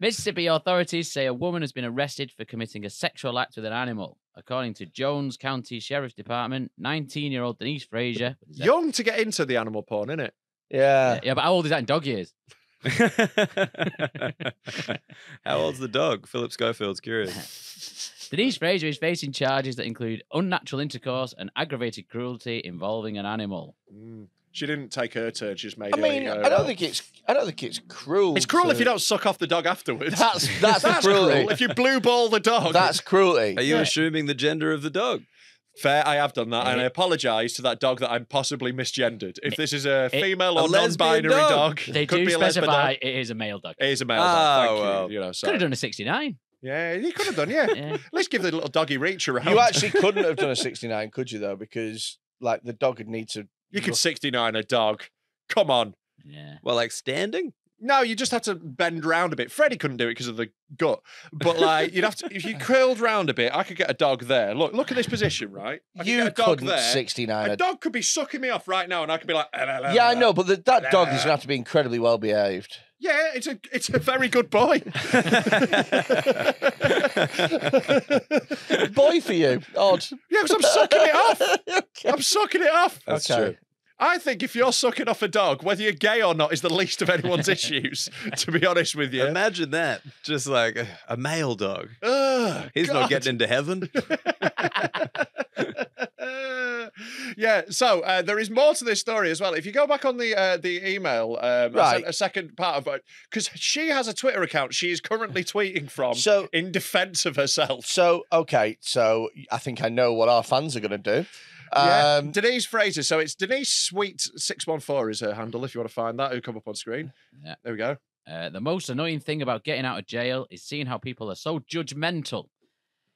Mississippi authorities say a woman has been arrested for committing a sexual act with an animal. According to Jones County Sheriff's Department, 19 year old Denise Frazier. what is that? Young to get into the animal porn, innit? Yeah. Yeah, yeah, but how old is that in dog years? (laughs) (laughs) How old's the dog? Phillip Schofield's curious. Denise Frazier is facing charges that include unnatural intercourse and aggravated cruelty involving an animal. Mm. She didn't take her turn. She just made I her mean, eat I don't out. think it's. I don't think it's cruel. It's cruel if you don't suck off the dog afterwards. That's that's, (laughs) That's cruelty. cruel. If you blue ball the dog. That's cruelty. Are you Yeah. assuming the gender of the dog? Fair, I have done that, and I apologise to that dog that I'm possibly misgendered. If this is a female A or lesbian non-binary dog. dog, They could do be a specify dog. it is a male dog. It is a male Oh, dog. Thank well. you. You know, so Could have done a 69. Yeah, you could have done. Yeah, Yeah. let's give the little doggy reach around. You actually (laughs) couldn't have done a 69, could you, though? Because, like, the dog would need to You could 69 a dog. Come on. Yeah. Well, like standing. No, you just have to bend round a bit. Freddy couldn't do it because of the gut, but like you'd have to if you (laughs) curled round a bit. I could get a dog there. Look, look at this position, right? I could You get a dog couldn't there. 69. A A dog could be sucking me off right now, and I could be like, yeah, I know, but the, that dog is going to have to be incredibly well behaved. Yeah, it's a it's a very good boy. (laughs) Boy for you. Odd. Yeah, because I'm sucking it off. (laughs) okay. I'm sucking it off. That's Okay. true. I think if you're sucking off a dog, whether you're gay or not, is the least of anyone's (laughs) issues. To be honest with you, Imagine that. Just like a, a male dog. Ugh, He's God. not getting into heaven. Yeah, so uh, there is more to this story as well. If you go back on the uh, the email, um, Right. a second part of it because she has a Twitter account she is currently tweeting from So, in defense of herself. so okay. So I think I know what our fans are going to do. Yeah, Um, Denise Frazier. So it's Denise Sweet six one four is her handle. If you want to find that, who come up on screen. Yeah. there we go. Uh, the most annoying thing about getting out of jail is seeing how people are so judgmental.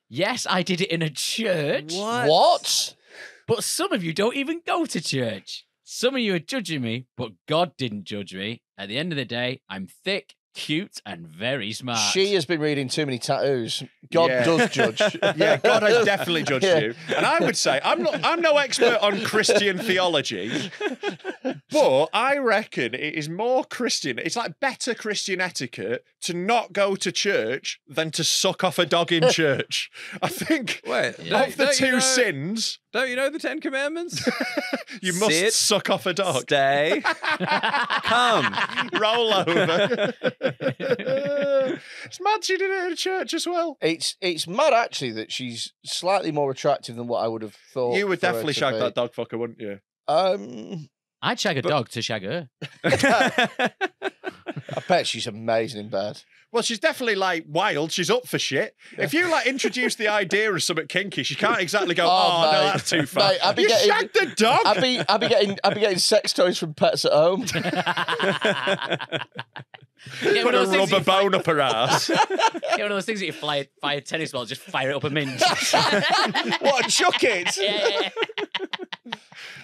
Yes, I did it in a church, what? But some of you don't even go to church. Some of you are judging me, but God didn't judge me. At the end of the day, I'm thick, cute, and very smart. She has been reading too many tattoos. God Yeah. does judge. (laughs) Yeah, God has definitely judged Yeah. you. And I would say I'm not I'm no expert on Christian theology, (laughs) but I reckon it is more Christian. It's like better Christian etiquette to not go to church than to suck off a dog in (laughs) church. I think Wait, Yeah. of the don't you two know- sins, Don't you know the Ten Commandments? (laughs) you must Sit, suck off a dog. Stay. (laughs) Come. Roll over. it's mad she did it in church as well. It's it's mad actually that she's slightly more attractive than what I would have thought. You would for her definitely to shag be. that dog fucker, wouldn't you? Um, I'd shag a But- dog to shag her. (laughs) (laughs) (laughs) I bet she's amazing in bed. Well, she's definitely like wild. She's up for shit. If you like introduce the idea of something kinky, she can't exactly go, (laughs) Oh, "Oh, no, mate. that's too far." Mate, I'd be you getting- shagged the dog. I'd be I'd be getting I'd be getting sex toys from pets at home. (laughs) Get Put one a of those things rubber that you fly- bone up her ass. (laughs) Get one of those things that you fly, fire a tennis ball, just fire it up a minge. what? A chuck it? yeah, yeah,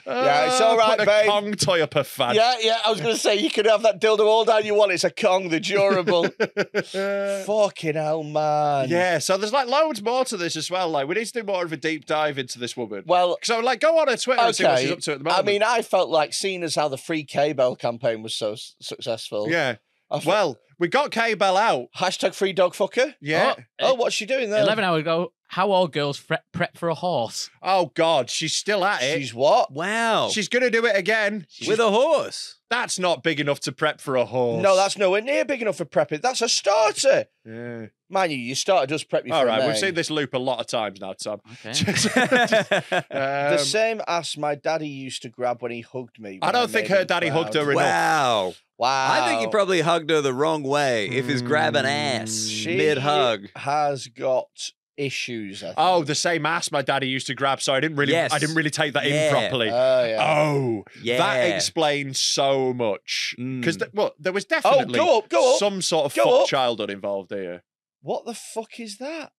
ah, Yeah, it's all right, Put a babe. Kong toy up her fan. Yeah, yeah. I was going to say you can have that dildo all down you want. It's a Kong, the durable. (laughs) Fucking hell, man. yeah. So there's like loads more to this as well. Like we need to do more of a deep dive into this woman. Well, So like, go on her Twitter and see what she's up to at the I mean, I felt like seeing as how the free K-Bell campaign was so s- successful. yeah. I fe- Well, we got K Bell out. hashtag free dog fucker. Yeah. Oh, what's she doing there? 11 hours ago, how all girls prep, prep for a horse. Oh God, she's still at it. She's what? wow. She's gonna do it again. with a horse. That's not big enough to prep for a horse. No, that's nowhere near big enough for prepping. That's a starter. Yeah. Man, you, your starter does prep you All for a right, we've seen this loop a lot of times now, Tom. Okay. (laughs) The Um, same ass my daddy used to grab when he hugged me. I when don't think made her him daddy hugged proud. her enough. wow. Wow. I think he probably hugged her the wrong way if he's grabbing ass She mid hug. has got issues. I think. Oh, the same ass my daddy used to grab. So I didn't really, I didn't really take that Yeah. in properly. Oh, yeah. Oh, Yeah. that explains so much. Because Mm. well, there was Oh, definitely go up, go up. some sort of Go fuck up. childhood involved here. What the fuck is that?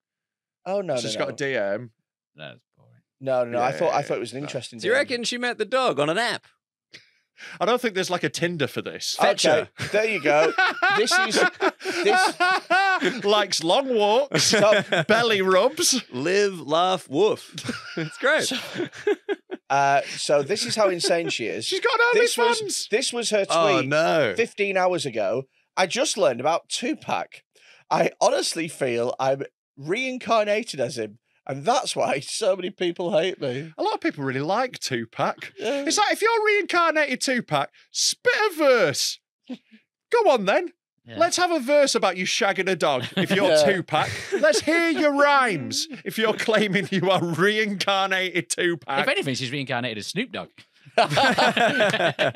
Oh no, no, She's no. got a DM. That's boring. no, no, no. I thought I Yeah, thought it was an no. interesting. Do you DM. reckon she met the dog on an app? I don't think there's like a Tinder for this. Fetch Okay, there you go. This is this (laughs) likes long walks, So- belly rubs. Live, laugh, woof. it's great. Uh, so this is how insane she is. She's got this was OnlyFans. this was her tweet oh no. 15 hours ago. I just learned about Tupac. I honestly feel I'm reincarnated as him, and that's why (laughs) so many people hate me. A lot of people really like Tupac. Yeah. It's like if you're reincarnated Tupac, spit a verse. Go on then. Yeah. Let's have a verse about you shagging a dog if you're (laughs) Yeah. Tupac. Let's hear your (laughs) rhymes if you're claiming you are reincarnated Tupac. If anything, she's reincarnated as Snoop Dogg.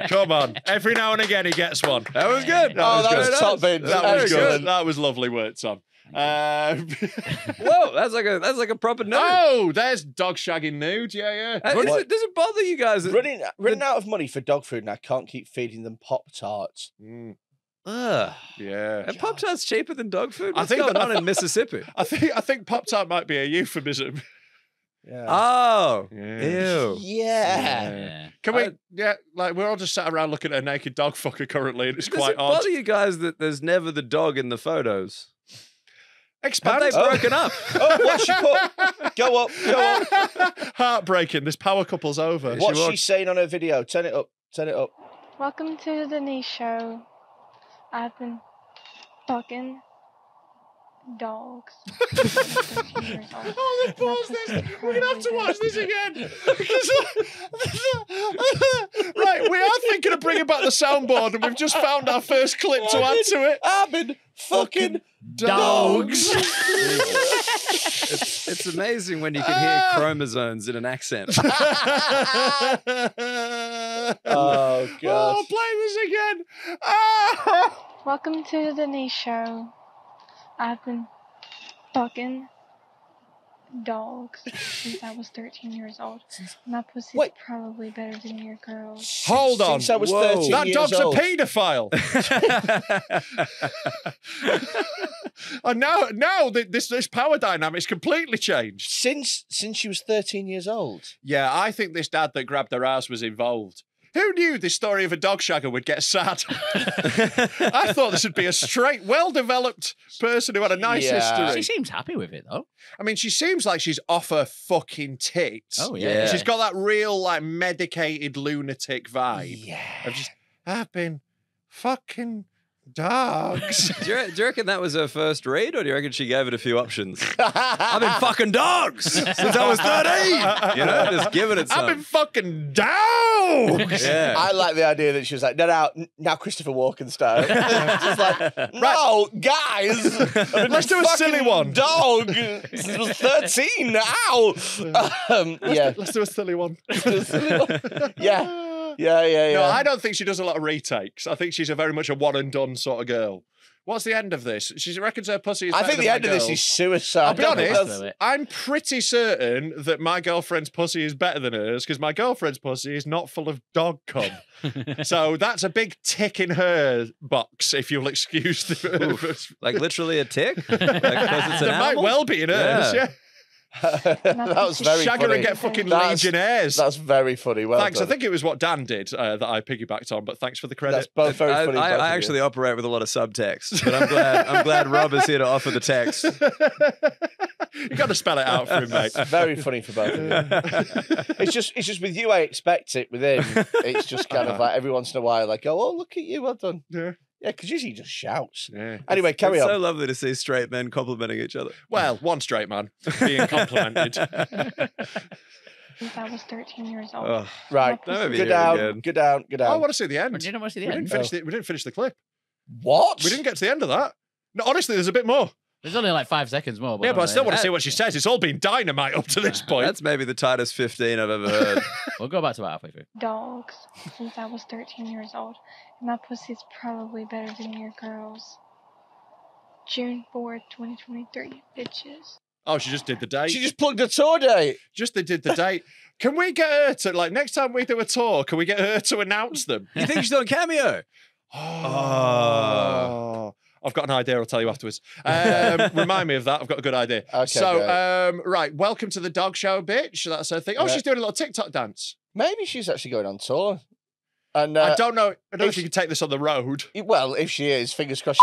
Come on. Every now and again he gets one. That was oh, good. Oh, that good. was top bins. That That was was good. good. That was lovely work, Tom. Um, (laughs) Whoa, that's like a that's like a proper note. oh, there's dog shagging nude. Yeah, yeah. Uh, does, it, does it bother you guys? that- running running out of money for dog food, and I can't keep feeding them Pop Tarts. Mm, Ugh. yeah. Are Pop Tarts cheaper than dog food? I What's think going that- on in Mississippi? (laughs) I think I think Pop Tart might be a euphemism. Yeah. Oh, Yeah. ew. yeah. Yeah. Can we? I- yeah, like we're all just sat around looking at a naked dog fucker currently, and it's Does quite it odd. bother you guys that there's never the dog in the photos? Have Expand. they Oh. broken up? (laughs) Oh, what she put? Go up, go up. (laughs) Heartbreaking. This power couple's over. She What's she walked- saying on her video? Turn it up. Turn it up. Welcome to the Denise Show. I've been fucking dogs. since I was 13 years old. Oh, they And this. We're gonna have to watch this again. (laughs) right, we are thinking of bringing back the soundboard, and we've just found our first clip to add to it. I've been fucking Dogs. (laughs) It's, it's amazing when you can hear chromosomes in an accent. (laughs) Oh, God. Oh, play this again. Ah! Welcome to the Denise Show. I've been fucking dogs since I was 13 years old. My pussy's Wait. probably better than your girls. Hold on. Since I was Whoa. 13 That years dog's old. a paedophile. (laughs) and now, now th- this this power dynamic's completely changed. Since since she was 13 years old. Yeah, I think this dad that grabbed her ass was involved. Who knew this story of a dog shagger would get sad? (laughs) I thought this would be a straight, well-developed person who had a nice Yeah. history. She seems happy with it though. I mean, she seems like she's off her fucking tits. Oh yeah. Yeah. She's got that real, like, medicated lunatic vibe. Yeah. I've just, I've been fucking dogs. (laughs) do, you, do you reckon that was her first read, or do you reckon she gave it a few options? (laughs) I've been fucking dogs since I was 13. You know, just giving it I've been fucking dogs. yeah. I like the idea that she was like, no, no, now Christopher Walken style. (laughs) Just like, no, guys, I've been Let's do a silly fucking one. Dog, since I was 13. Ow. Um, yeah. Let's do a silly one. Yeah. Yeah, yeah, yeah. No, I don't think she does a lot of retakes. I think she's a very much a one and done sort of girl. What's the end of this? She reckons her pussy is. I think the my end of this is suicide. I'll be honest. I'm pretty certain that my girlfriend's pussy is better than hers because my girlfriend's pussy is not full of dog cum. (laughs) so that's a big tick in her box, if you'll excuse the. (laughs) like literally a tick? Like, 'cause it's an there might well be in hers. Yeah. Yeah, (laughs) that was very shag her funny. and get fucking That's- legionnaires. That's very funny. Well thanks. done. I think it was what Dan did uh, that I piggybacked on, but thanks for the credit. that's both very I, funny. I, both I of you. actually operate with a lot of subtext, but I'm glad I'm glad Rob is here to offer the text. (laughs) you got to spell it out for him, mate. (laughs) very funny for both of you. it's just it's just with you I expect it. With him, it's just kind of like every once in a while, like, oh, look at you, well done. Yeah. Yeah, because usually he just shouts. Yeah. Anyway, carry it's on. so lovely to see straight men complimenting each other. Well, one straight man (laughs) being complimented. Since I was 13 years old. Oh, right, My That would go down, again. go down, go oh, I want to see the end. But you know what's the We didn't end? finish Oh. the, we didn't finish the clip. What? We didn't get to the end of that. No, honestly, there's a bit more. There's only like five seconds more. yeah, but I still want to to see what she says. It's all been dynamite up to this (laughs) point. That's maybe the tightest 15 I've ever heard. (laughs) We'll go back to about halfway through. Dogs since I was 13 years old. And my pussy's probably better than your girls. June 4th, 2023, bitches. oh, she just did the date. She just plugged a tour date. just they did the date. (laughs) Can we get her to like next time we do a tour? Can we get her to announce them? you think she's on Cameo? (gasps) Oh, I've got an idea. I'll tell you afterwards. (laughs) Um, remind me of that. I've got a good idea. Okay, so, great. um, right, welcome to the dog show, bitch. That's her thing. Oh, Yeah. she's doing a little TikTok dance. Maybe she's actually going on tour. And I uh, don't know. I don't know if if you can take this on the road. well, if she is, fingers crossed.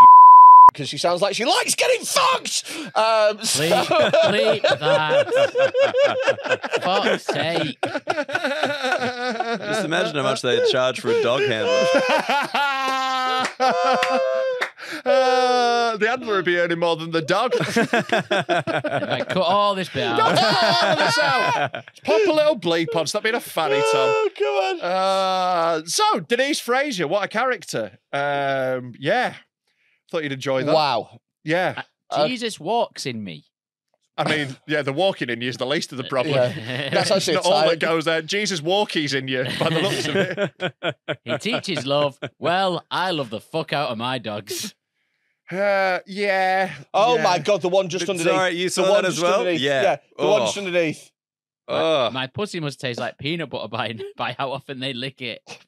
Because (laughs) she sounds like she likes getting fucked. Um, so- Bleep, bleep (laughs) that. Fuck's sake. Just imagine how much they'd charge for a dog handler. Uh, the handler would be earning more than the dog. (laughs) Right, cut all this bit out. cut all this out. Pop a little bleep on. Stop being a fanny, Tom. Oh, come on. Uh, so Denise Frazier, what a character! Um, yeah, thought you'd enjoy that. Wow. Yeah, Uh, Jesus walks in me. I mean, yeah, the walking in you is the least of the problem. Yeah. (laughs) That's It's actually not all that tired. goes there. Jesus walkies in you by the looks of it. He teaches love. Well, I love the fuck out of my dogs. Uh, yeah. Oh yeah. my god, the one just underneath. Sorry, you the saw one that as well? underneath. Yeah. the one Oh. just underneath. Oh, My pussy must taste like peanut butter by, (laughs) by how often they lick it. (laughs)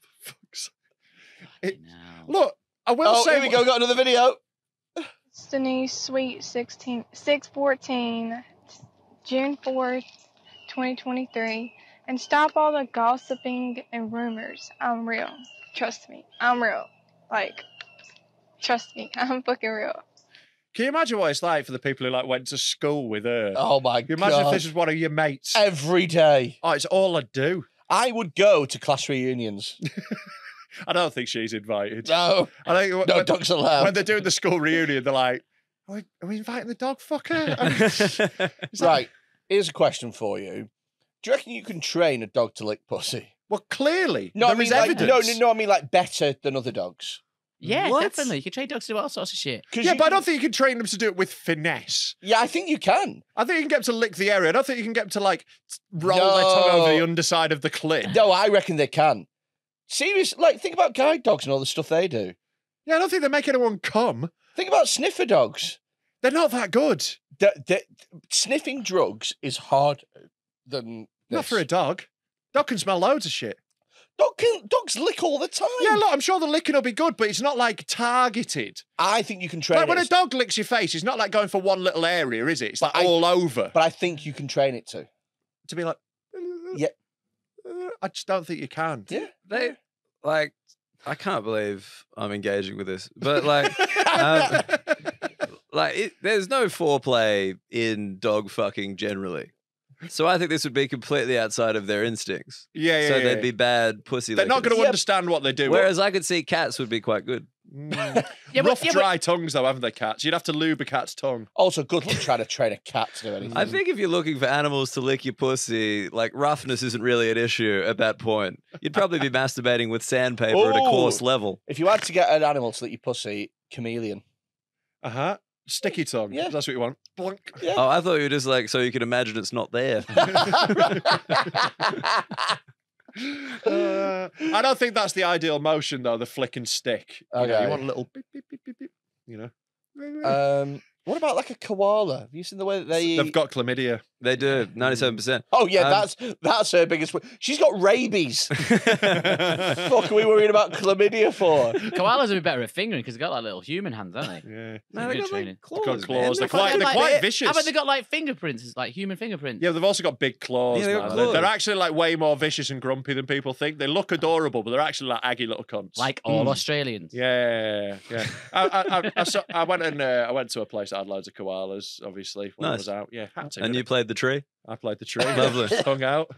It- Look, I will Oh, say. here we go. Got another video. It's Denise Sweet 16, 614, June 4th, 2023, and stop all the gossiping and rumors. I'm real. Trust me. I'm real. Like, trust me. (laughs) I'm fucking real. Can you imagine what it's like for the people who like went to school with her? Oh my Can you imagine god! if this was one of your mates? Every day, Oh, it's all I do. I would go to class reunions. (laughs) I don't think she's invited. No, I think when, no when- dogs allowed. when they're doing the school reunion, they're like, "Are we, are we inviting the dog fucker?" I mean, that- Right. Here's a question for you. Do you reckon you can train a dog to lick pussy? Well, clearly, No, there I mean is like, evidence. no, no, no. I mean like better than other dogs. Yeah, What? definitely. You can train dogs to do all sorts of shit. 'Cause Yeah, you but I don't think you can train them to do it with finesse. Yeah, I think you can. I think you can get them to lick the area. I don't think you can get them to like t- roll their tongue over the No. underside of the clip. No, I reckon they can. Serious, like think about guide dogs and all the stuff they do. Yeah, I don't think they make anyone come. Think about sniffer dogs. They're not that good. The, the, sniffing drugs is harder than Not for a dog. Dog can smell loads of shit. Dog can, dogs lick all the time. Yeah, look, I'm sure the licking will be good, but it's not like targeted. I think you can train Like when a dog licks your face, it's not like going for one little area, is it? It's But like I- all over. but I think you can train it to. to be like, Yeah. uh, I just don't think you can. Yeah. they like. I can't believe I'm engaging with this, but (laughs) like, um, (laughs) like it, there's no foreplay in dog fucking generally. So I think this would be completely outside of their instincts. yeah, yeah, so yeah. they'd be bad pussy. They're not going to Yeah. understand what they do. Whereas I could see cats would be quite good. Mm. (laughs) Yeah, but- rough, yeah, but- dry tongues, though, haven't they, cats? You'd have to lube a cat's tongue. Also, good luck trying to train a cat to do anything. I think if you're looking for animals to lick your pussy, like roughness isn't really an issue at that point. You'd probably be (laughs) masturbating with sandpaper at a coarse level. If you had to get an animal to lick your pussy, chameleon. Uh huh. Sticky tongue. Yeah. That's what you want. Blunk. Yeah. Oh, I thought you were just like so you could imagine it's not there. (laughs) (laughs) Uh, I don't think that's the ideal motion, though, the flick and stick. You, know, Okay. you want a little beep, beep, beep, beep, beep, you know. um, what about like a koala? Have you seen the way that they? They've got chlamydia. They do, ninety-seven percent. Oh yeah, um, that's that's her biggest. one. She's got rabies. (laughs) Fuck, are we worrying about chlamydia for? Koalas would be better at fingering because they've got like little human hands, haven't they? Yeah. No, Good they got training. like got claws. claws. man. They're fucking quite- they're like quite that. vicious. How about they got like fingerprints, It's like human fingerprints? Yeah, they've also got big claws. Yeah, they got man. They're, they're actually like way more vicious and grumpy than people think. They look adorable, but they're actually like aggy little cunts. Like all Australians. Yeah, yeah. I, I, I, I, saw, I went and uh, I went to a place that had loads of koalas. Obviously, when I was out. Yeah, had to. And you innit? played the tree. I played the tree. Lovely. (laughs) Hung out.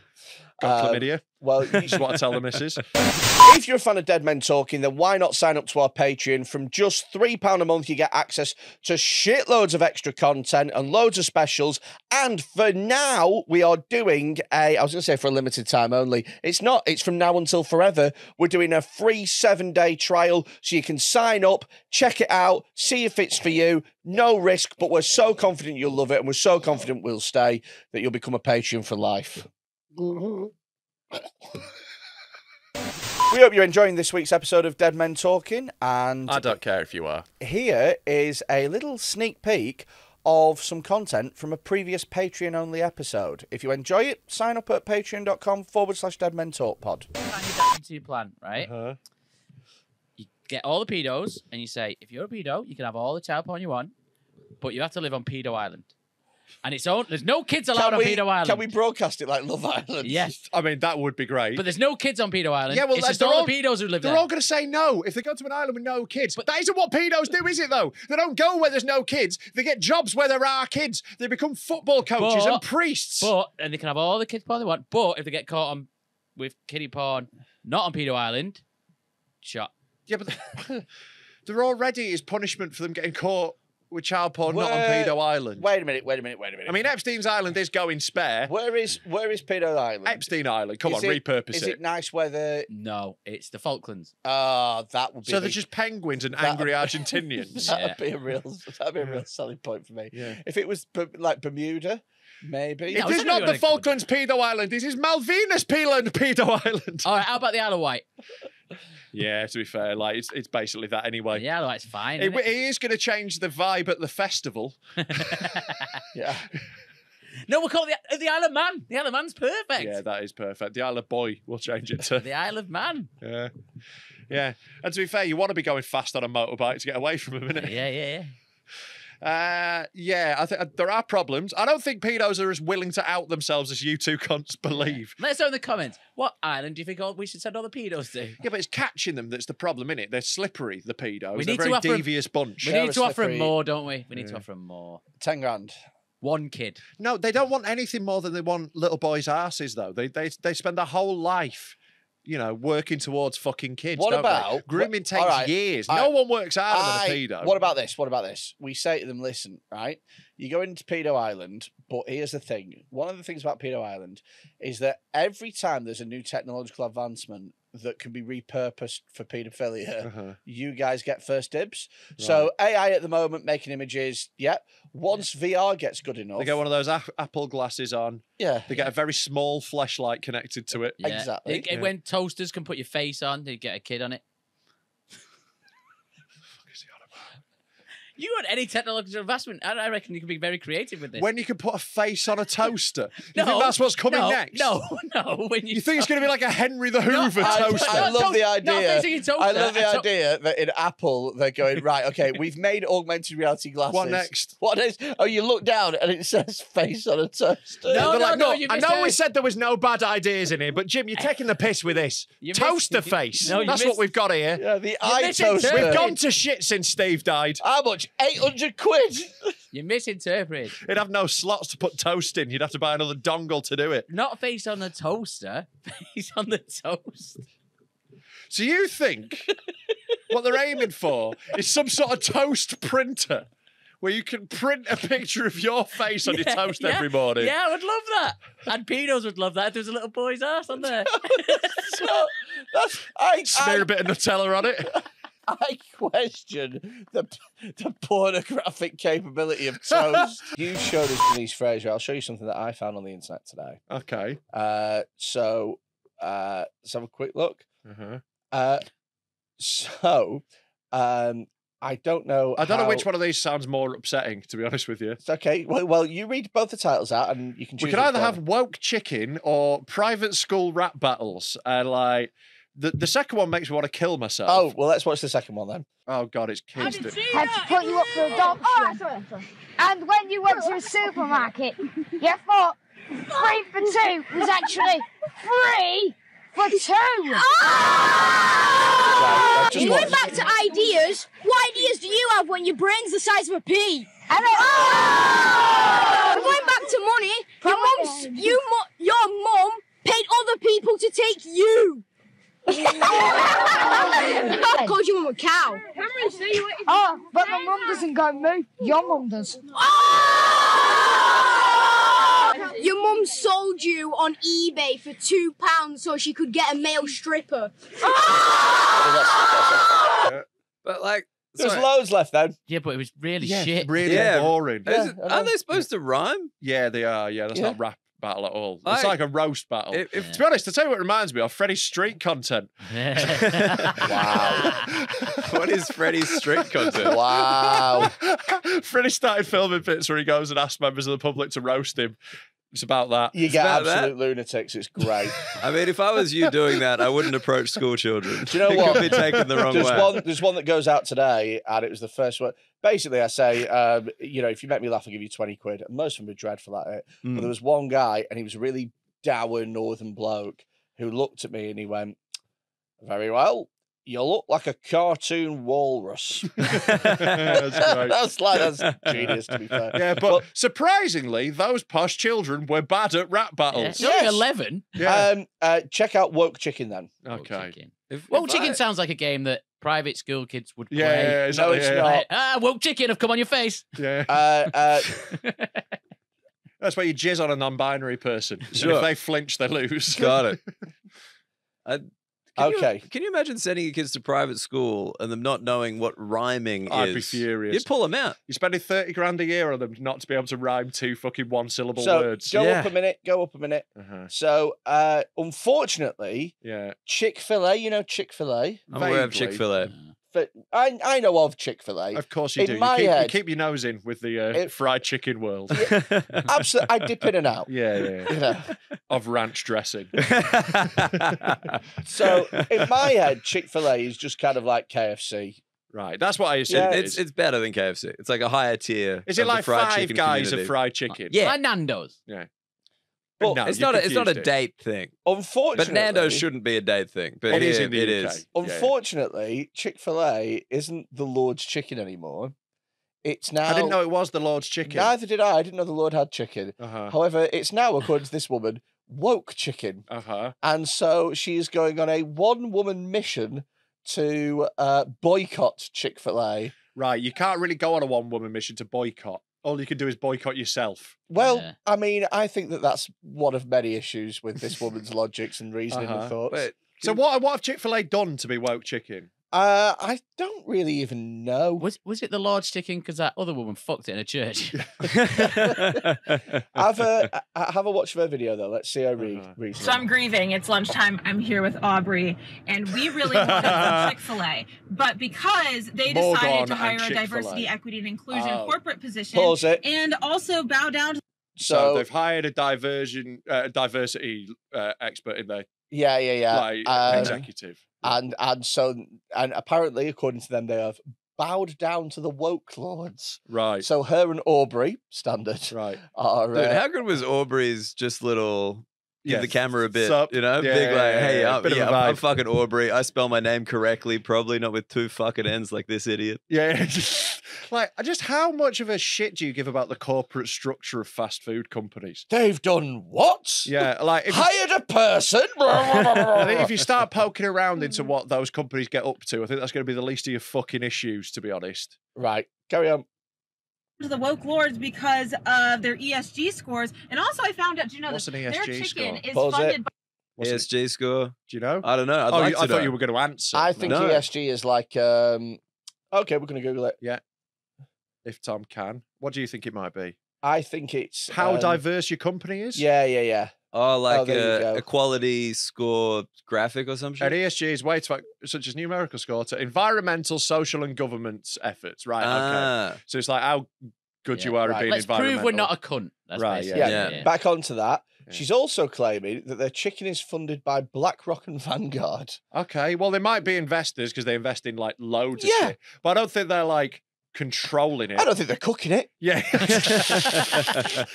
Got Um, chlamydia. Well, (laughs) you is what I tell the missus. (laughs) if you're a fan of Dead Men Talking, then why not sign up to our Patreon? From just £3 a month, you get access to shitloads of extra content and loads of specials. And for now, we are doing a, I was going to say for a limited time only. It's not, it's from now until forever. We're doing a free seven day trial so you can sign up, check it out, see if it's for you. No risk, but we're so confident you'll love it and we're so confident we'll stay that you'll become a Patreon for life. We hope you're enjoying this week's episode of Dead Men Talking, and I don't care if you are. here is a little sneak peek of some content from a previous Patreon only episode. If you enjoy it, sign up at patreon.com forward slash Dead Men Talk Pod. Into your plan, right? Uh-huh. You get all the pedos, and you say, if you're a pedo, you can have all the child porn you want, but you have to live on Pedo Island. And it's own. There's no kids allowed Can on we, Pedo Island. can we broadcast it like Love Island? Yes, I mean, that would be great. but there's no kids on Pedo Island. Yeah, well, it's that- just all all- the pedos who live there. They're all going to say no if they go to an island with no kids. But that isn't what pedos do, is it, though? They don't go where there's no kids. They get jobs where there are kids. They become football coaches and priests. But and they can have all the kids porn they want. But if they get caught on with kiddie porn, not on Pedo Island, shot. yeah, but (laughs) they're already is punishment for them getting caught with child porn, not on Where- Pedo Island. Wait a minute, wait a minute, wait a minute. I mean, Epstein's Island is going spare. where is where is Pedo Island? Epstein Island. Come Is on, it- repurpose Is it. it nice weather? No, it's the Falklands. Ah, that would be. So the- they're just penguins and that- angry (laughs) Argentinians. That'd be a real. That'd be a real selling point for me. Yeah. If it was like Bermuda, maybe. No, It it's is not not the Falklands Pedo Island. This is Malvinas Peeland Pedo Island. All right, how about the Isle of Wight? Yeah, to be fair, like it's, it's basically that anyway. Yeah, of Wight's fine. It, isn't it is going to change the vibe at the festival. (laughs) Yeah. no, we'll call it the, the Isle of Man. The Isle of Man's perfect. Yeah, that is perfect. The Isle of Boy, we'll change it to. the Isle of Man. Yeah, yeah. And to be fair, you want to be going fast on a motorbike to get away from a minute. Yeah, yeah, yeah. Uh, yeah, I think there are problems. I don't think pedos are as willing to out themselves as you two cunts believe. Let us know in the comments. What island do you think we should send all the pedos to? Yeah, but it's catching them that's the problem, innit? They're slippery, the pedos. We They're need a to very offer 'em- devious bunch. We need to offer slippery- them more, don't we? We need to offer them more. Ten grand. One kid. No, they don't want anything more than they want little boys' asses, though. They they they spend their whole life, you know, working towards fucking kids. What don't they? about- grooming takes right, years? I- no one works harder I- than a pedo. What about this? What about this? We say to them, listen, right? You go into Pedo Island, but here's the thing. One of the things about Pedo Island is that every time there's a new technological advancement that can be repurposed for paedophilia, Uh-huh. you guys get first dibs. So AI at the moment making images, yeah. Once VR gets good enough, They get one of those ap- Apple glasses on. yeah. They get a very small flashlight connected to it. Yeah. Exactly. It- it- Yeah. When toasters can put your face on, they get a kid on it. You want any technological advancement? I I reckon you can be very creative with this. When you can put a face on a toaster, you think that's what's coming no, next? No, (laughs) no. When you, You think it's going to be like a Henry the Hoover I- toaster? I love the idea. I love the to- idea that in Apple they're going right. Okay, we've made augmented reality glasses. What next? What is? Oh, you look down and it says face on a toaster. No, no, like, no, "Look, you I missed know we said there was no bad ideas in here, but Jim, you're taking the piss with this. (sighs) You missed- toaster you- face. no, you That's missed- what we've got here. Yeah, the eye toaster. We've gone to shit since Steve died. How much? Eight hundred quid. (laughs) You misinterpret. It'd have no slots to put toast in. You'd have to buy another dongle to do it. Not face on the toaster. (laughs) Face on the toast. So you think what they're aiming for is some sort of toast printer where you can print a picture of your face on your toast yeah, every morning? Yeah, I would love that. And pedos would love that. If there was a little boy's ass on there. (laughs) so that's I. Smear I, a bit of Nutella on it. I (laughs) question the the pornographic capability of toast. (laughs) you showed us Denise Frazier. I'll show you something that I found on the internet today. Okay. Uh, so uh, let's have a quick look. Uh-huh. Uh, so um, I don't know. I don't know which one of these sounds more upsetting, to be honest with you. It's okay. Well, well, you read both the titles out, and you can choose. We could either one. have woke chicken or private school rap battles. And like the, the second one makes me want to kill myself. Oh well, let's watch the second one then. Oh god, it's kids. that- had to put you up for oh, adoption. Oh, and when you went to a supermarket, you thought three for two was actually three for two. Oh! Right, I've just You watched- went back to ideas. What ideas do you have when your brain's the size of a pea? And then, going back to money, your mum's, you, mu- your mum paid other people to take you. Called your mum a cow. Cameron, say you Oh, but my mum doesn't go moo. Your mum does. Ah! Your mum sold you on eBay for two pounds so she could get a male stripper. Ah! But like, There's sorry, loads left then. yeah, but it was really yeah, shit. really Yeah. boring. Yeah, is it- I aren't they supposed to rhyme? Yeah, they are. Yeah, that's Yeah. not rap battle at all. Like- it's like a roast battle. If, if, to be honest, to tell you what it reminds me of, Freddy's (laughs) (laughs) (laughs) street content. Wow. what is Freddy's street content? Wow. Freddy started filming bits where he goes and asks members of the public to roast him. It's about that. You get about that. absolute lunatics. It's great. (laughs) I mean, if I was you doing that, I wouldn't approach school children. Do you know it what? could be taken the wrong there's way. one. There's one that goes out today, and it was the first one. Basically, I say, um, you know, if you make me laugh, I'll give you twenty quid. And most of them are dreadful at it. But Mm. there was one guy, and he was a really dour northern bloke who looked at me and he went, "Very well, you look like a cartoon walrus." (laughs) (laughs) That's great. that's like that's genius. To be fair. Yeah, but Well- surprisingly, those posh children were bad at rap battles. you're only Yes. 11. Yeah. Um, uh, check out woke chicken then. Woke okay. Chicken. If- Woke if Chicken I- sounds like a game that private school kids would Yeah, play. yeah, yeah, exactly, it's yeah, not. Like, ah, woke chicken have come on your face. (laughs) yeah. Uh, uh, That's where you jizz on a non-binary person. And Sure. if they flinch, they lose. Got it. I, can you- Okay. can you imagine sending your kids to private school and them not knowing what rhyming is? I'd be furious. You'd pull them out. You're spending 30 grand a year on them not to be able to rhyme two fucking one syllable so words. go Yeah. up a minute. Go up a minute. Uh-huh. So, uh, unfortunately, Yeah. Chick Fil A. You know Chick Fil A. I'm aware of Chick Fil A. But I I know of Chick Fil A. Of course you In do. You my keep, you keep your nose in with the uh, It- fried chicken world. Absolutely, I dip in and out. (laughs) Yeah, yeah, You know. Of ranch dressing. (laughs) So in my head, Chick Fil A is just kind of like KFC. Right, that's what I assume. Yeah, it It's it's better than KFC. It's like a higher tier. Is it of the like fried five guys community. of fried chicken? Yeah. Like Nando's. But No, it's not. A, it's not a confused it. date thing. Unfortunately, But Nando's shouldn't be a date thing. But It is here in the it UK. is. Unfortunately, Chick Fil A isn't the Lord's chicken anymore. It's now. I didn't know it was the Lord's chicken. Neither did I. I didn't know the Lord had chicken. Uh-huh. However, it's now, according to this woman, woke chicken. Uh-huh. And so she is going on a one woman mission to uh, boycott Chick fil A. Right, you can't really go on a one-woman mission to boycott. All you can do is boycott yourself. Well, Yeah. I mean, I think that that's one of many issues with this woman's (laughs) logics and reasoning Uh-huh. and thoughts. But So what what have Chick-fil-A done to be woke chicken? Uh, I don't really even know. Was was it the Lord's chicken? Because that other woman fucked it in a church. (laughs) have a have a watch of her video though. Let's see her read. Uh-huh. reason. So I'm grieving. It's lunchtime. I'm here with Aubrey, and we really wanted (laughs) Chick Fil A, but because they Morgan decided to hire a diversity, equity, and inclusion Oh. corporate position, Pause it. and also bow down to So, So they've hired a diversion uh, diversity uh, expert in there. yeah, yeah, yeah. like Um, executive. And and so and apparently, according to them, they have bowed down to the woke lords. Right. So her and Aubrey, standard, Right. are Dude, uh, how good was Aubrey's just little give Yeah, the camera a bit, sup. you know, Yeah, big yeah, like, yeah, hey, yeah, I'm, bit of a yeah, I'm, I'm fucking Aubrey. I spell my name correctly, probably not with two fucking ends like this idiot. Yeah. (laughs) like, just how much of a shit do you give about the corporate structure of fast food companies? they've done what? Yeah, like if you, hired a person. (laughs) I think if you start (laughs) poking around into what those companies get up to, I think that's going to be the least of your fucking issues, to be honest. right, carry on. the woke lords because of their ESG scores, and also I found out. Do you know What's that an their chicken score? is Pause it. funded by What's it- ESG score. do you know? I don't know. I'd oh, like you- to I thought you were going to answer. I think No. ESG is like um. Okay, we're gonna Google it. If Tom can, what do you think it might be? I think it's How um, diverse your company is? Yeah, yeah, yeah. Oh, like there you go. a quality score graphic or something. An shit. ESG is weights fa- such as numerical score to environmental, social, and government efforts. Right. okay. Ah, So it's like how good you Yeah. are at Right. being Let's prove environmental. we're not a cunt. That's Right, basically yeah. Yeah. Back onto that. She's also claiming that their chicken is funded by BlackRock and Vanguard. Okay. Well, they might be investors because they invest in like loads of Yeah. shit, but I don't think they're like controlling it. I don't think they're cooking it. Yeah. (laughs) (laughs) I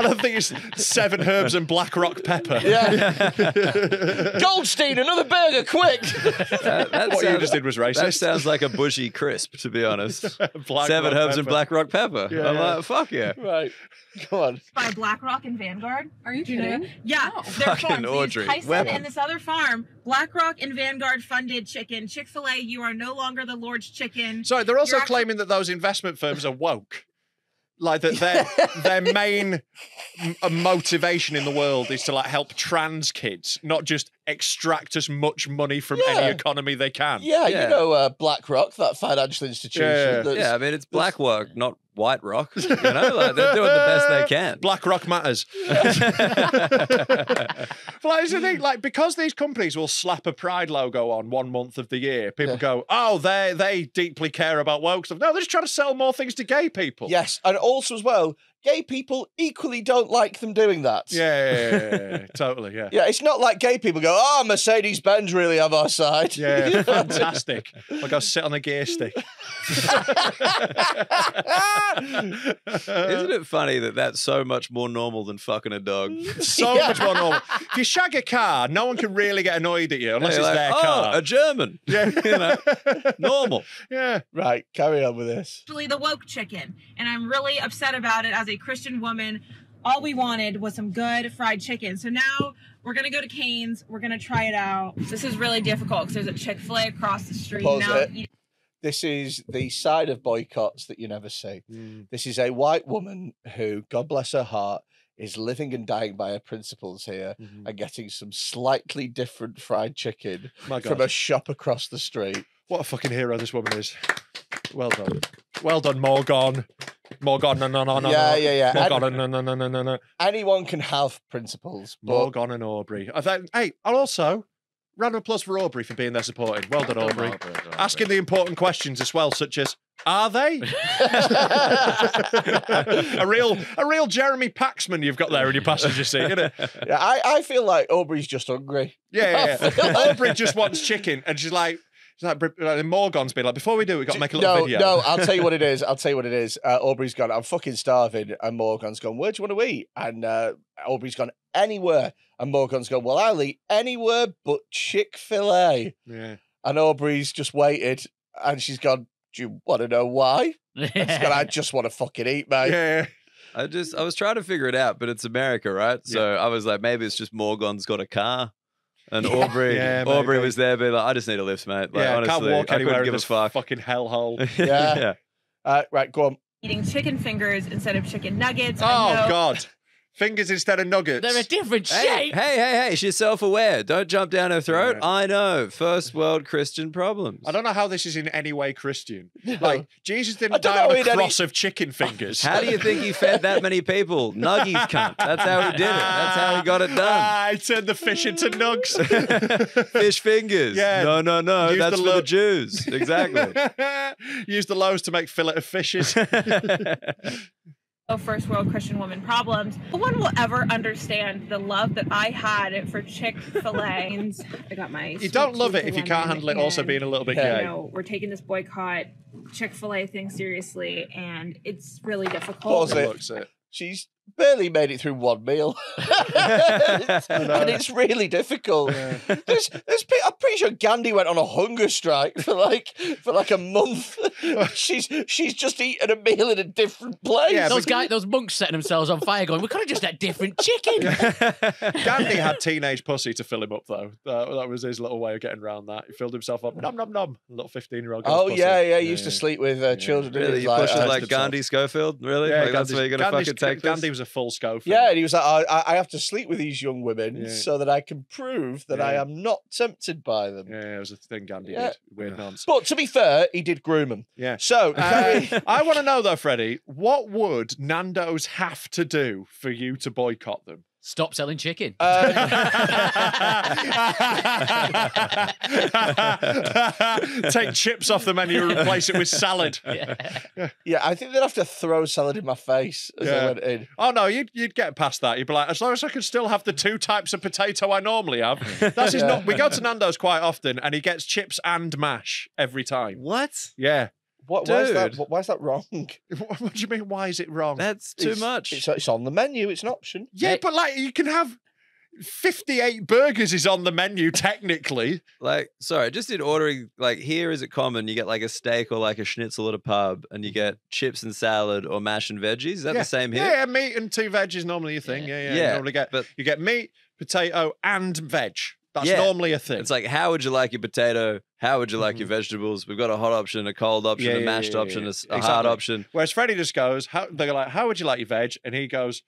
don't think it's seven herbs and black rock pepper. Yeah. (laughs) Goldstein, another burger, quick! that, that what you just did was racist. That sounds like a bushy crisp, to be honest. Black Seven rock herbs and black rock pepper. Yeah, I'm yeah. like, fuck yeah. right, go on. by BlackRock and Vanguard. Are you Do kidding? Yeah, No. their Fucking farms. They use Audrey. Tyson Weapon. and this other farm, BlackRock and Vanguard funded chicken. Chick Fil A, you are no longer the Lord's chicken. Sorry, they're also You're claiming that those investment firms are woke. Like that their (laughs) their main m- motivation in the world is to like help trans kids, not just extract as much money from Yeah. any economy they can. Yeah, Yeah. you know uh, BlackRock, that financial institution. Yeah. that's- Yeah, I mean, it's black work, not white rock. You know, like they're doing the best they can. (laughs) Black Rock matters. But like, it's the thing, like because these companies will slap a pride logo on one month of the year, people Yeah. go, "Oh, they they deeply care about woke stuff." No, they're just trying to sell more things to gay people. Yes, and also as well, gay people equally don't like them doing that. yeah, yeah, yeah, yeah, yeah, (laughs) totally, yeah. Yeah, it's not like gay people go, ah, oh, Mercedes Benz really have our side. Yeah, (laughs) (laughs) fantastic. I'll go sit on a gear stick. Isn't it funny that that's so much more normal than fucking a dog? so Yeah. much more normal. If you shag a car, no one can really get annoyed at you unless They're it's like, their oh, car. a German. yeah, you know, normal. Yeah. Right, carry on with this. actually the woke chicken, and I'm really upset about it as a Christian woman. All we wanted was some good fried chicken. So now we're gonna go to Cane's. We're gonna try it out. This is really difficult because there's a Chick Fil A across the street. Pause now it. eating This is the side of boycotts that you never see. Mm. This is a white woman who, God bless her heart, is living and dying by her principles here Mhm. and getting some slightly different fried chicken from a shop across the street. What a fucking hero this woman is. Well done. Well done, Morgan. Morgan, no, no, no, no. yeah, no. yeah, yeah. Morgan, Any- no, no, no, no, no, no. anyone can have principles, but Morgan and Aubrey. I think, hey, and also, round of applause for Aubrey for being there supporting. Well done, Aubrey. Asking the important questions as well, such as, are they? (laughs) a real, a real Jeremy Paxman you've got there in your passenger seat, isn't it? yeah, I, I feel like Aubrey's just hungry. Yeah, yeah, yeah. (laughs) like- Aubrey just wants chicken, and she's like, It's like, Bri- like Morgan's been like, before we do, it, we got to make a little no, video. no, I'll tell you what it (laughs) is. I'll tell you what it is. Uh, Aubrey's gone, I'm fucking starving. And Morgan's gone, where do you want to eat? And uh, Aubrey's gone, anywhere. And Morgan's gone, well, I'll eat anywhere but Chick fil A. Yeah. And Aubrey's just waited and she's gone, do you want to know why? She's gone, I (laughs) just want to fucking eat, mate. Yeah. I just I was trying to figure it out, but it's America, right? So I was like, maybe it's just Morgan's got a car. And Aubrey, Yeah, Aubrey was there, being like, I just need a lift, mate. Like, yeah, I honestly, can't walk I anywhere couldn't in give a fuck. fucking hellhole. (laughs) Yeah. Uh, right, go on. Eating chicken fingers instead of chicken nuggets. Oh, I God. Fingers instead of nuggets. They're a different Hey, shape. hey, hey, hey, she's self aware. Don't jump down her throat. Yeah. I know. First world Christian problems. I don't know how this is in any way Christian. Like, Jesus didn't don't die on a in any- cross of chicken fingers. How do you think he fed that many people? (laughs) Nuggies, cunt. That's how he did it. That's how he got it done. Ah, he turned the fish into nugs. (laughs) Fish fingers. Yeah. No, no, no. Use That's the for the Jews. Exactly. (laughs) Use the loaves to make fillet of fishes. First world Christian woman problems. No one will ever understand the love that I had for Chick fil A. (laughs) I got my. you don't love it if you can't handle it also being a little bit Yeah. You know, we're taking this boycott Chick fil A thing seriously, and it's really difficult. Pause it. She's barely made it through one meal. (laughs) and it's really difficult. There's, there's, I'm pretty sure Gandhi went on a hunger strike for like for like a month. (laughs) she's she's just eaten a meal in a different place. Yeah, those guys, those monks setting themselves on fire, going, "We could have just had different chicken." (laughs) Gandhi had teenage pussy to fill him up, though. That, that was his little way of getting around that. He filled himself up. Nom nom nom. Little fifteen-year-old. Oh yeah, yeah. He used to sleep with uh, children. didn't he? really? You Like, push it uh, like Gandhi Schofield? Really? Yeah, like, that's where you're going to Gandhi's- fucking take Gandhi this? Was a full scope. Yeah, and he was like, I, I- I have to sleep with these young women Yeah. so that I can prove that I am not tempted by them. Yeah, it was a thing Gandhi Yeah. did. Weird nonsense. But to be fair, he did groom them. Yeah. So, Uh, (laughs) I want to know though, Freddy, what would Nando's have to do for you to boycott them? Stop selling chicken. Uh, (laughs) Take chips off the menu and replace it with salad. (laughs) yeah, I think they'd have to throw salad in my face as I Yeah. went in. Oh no, you'd you'd get past that. You'd be like, as long as I can still have the two types of potato I normally have. (laughs) That's his. Yeah. Not, we go to Nando's quite often, and he gets chips and mash every time. What? Yeah. What, why, is that, why is that wrong? (laughs) What, what do you mean? Why is it wrong? That's too It's- much. It's, it's on the menu. It's an option. yeah, but like you can have. 58 burgers is on the menu (laughs) technically. Like, sorry, just in ordering, like, here is it common you get like a steak or like a schnitzel at a pub and you get chips and salad or mash and veggies? Is that the same here? Yeah, meat and two veg is normally a thing. Yeah, yeah. You Yeah, normally get but- you get meat, potato, and veg. That's Yeah. normally a thing. It's like, how would you like your potato? How would you like your vegetables? We've got a hot option, a cold option, Mm-hmm. Yeah, a mashed yeah, option, a a, hard Exactly. option. Whereas Freddy just goes, how, they're like, how would you like your veg? And he goes,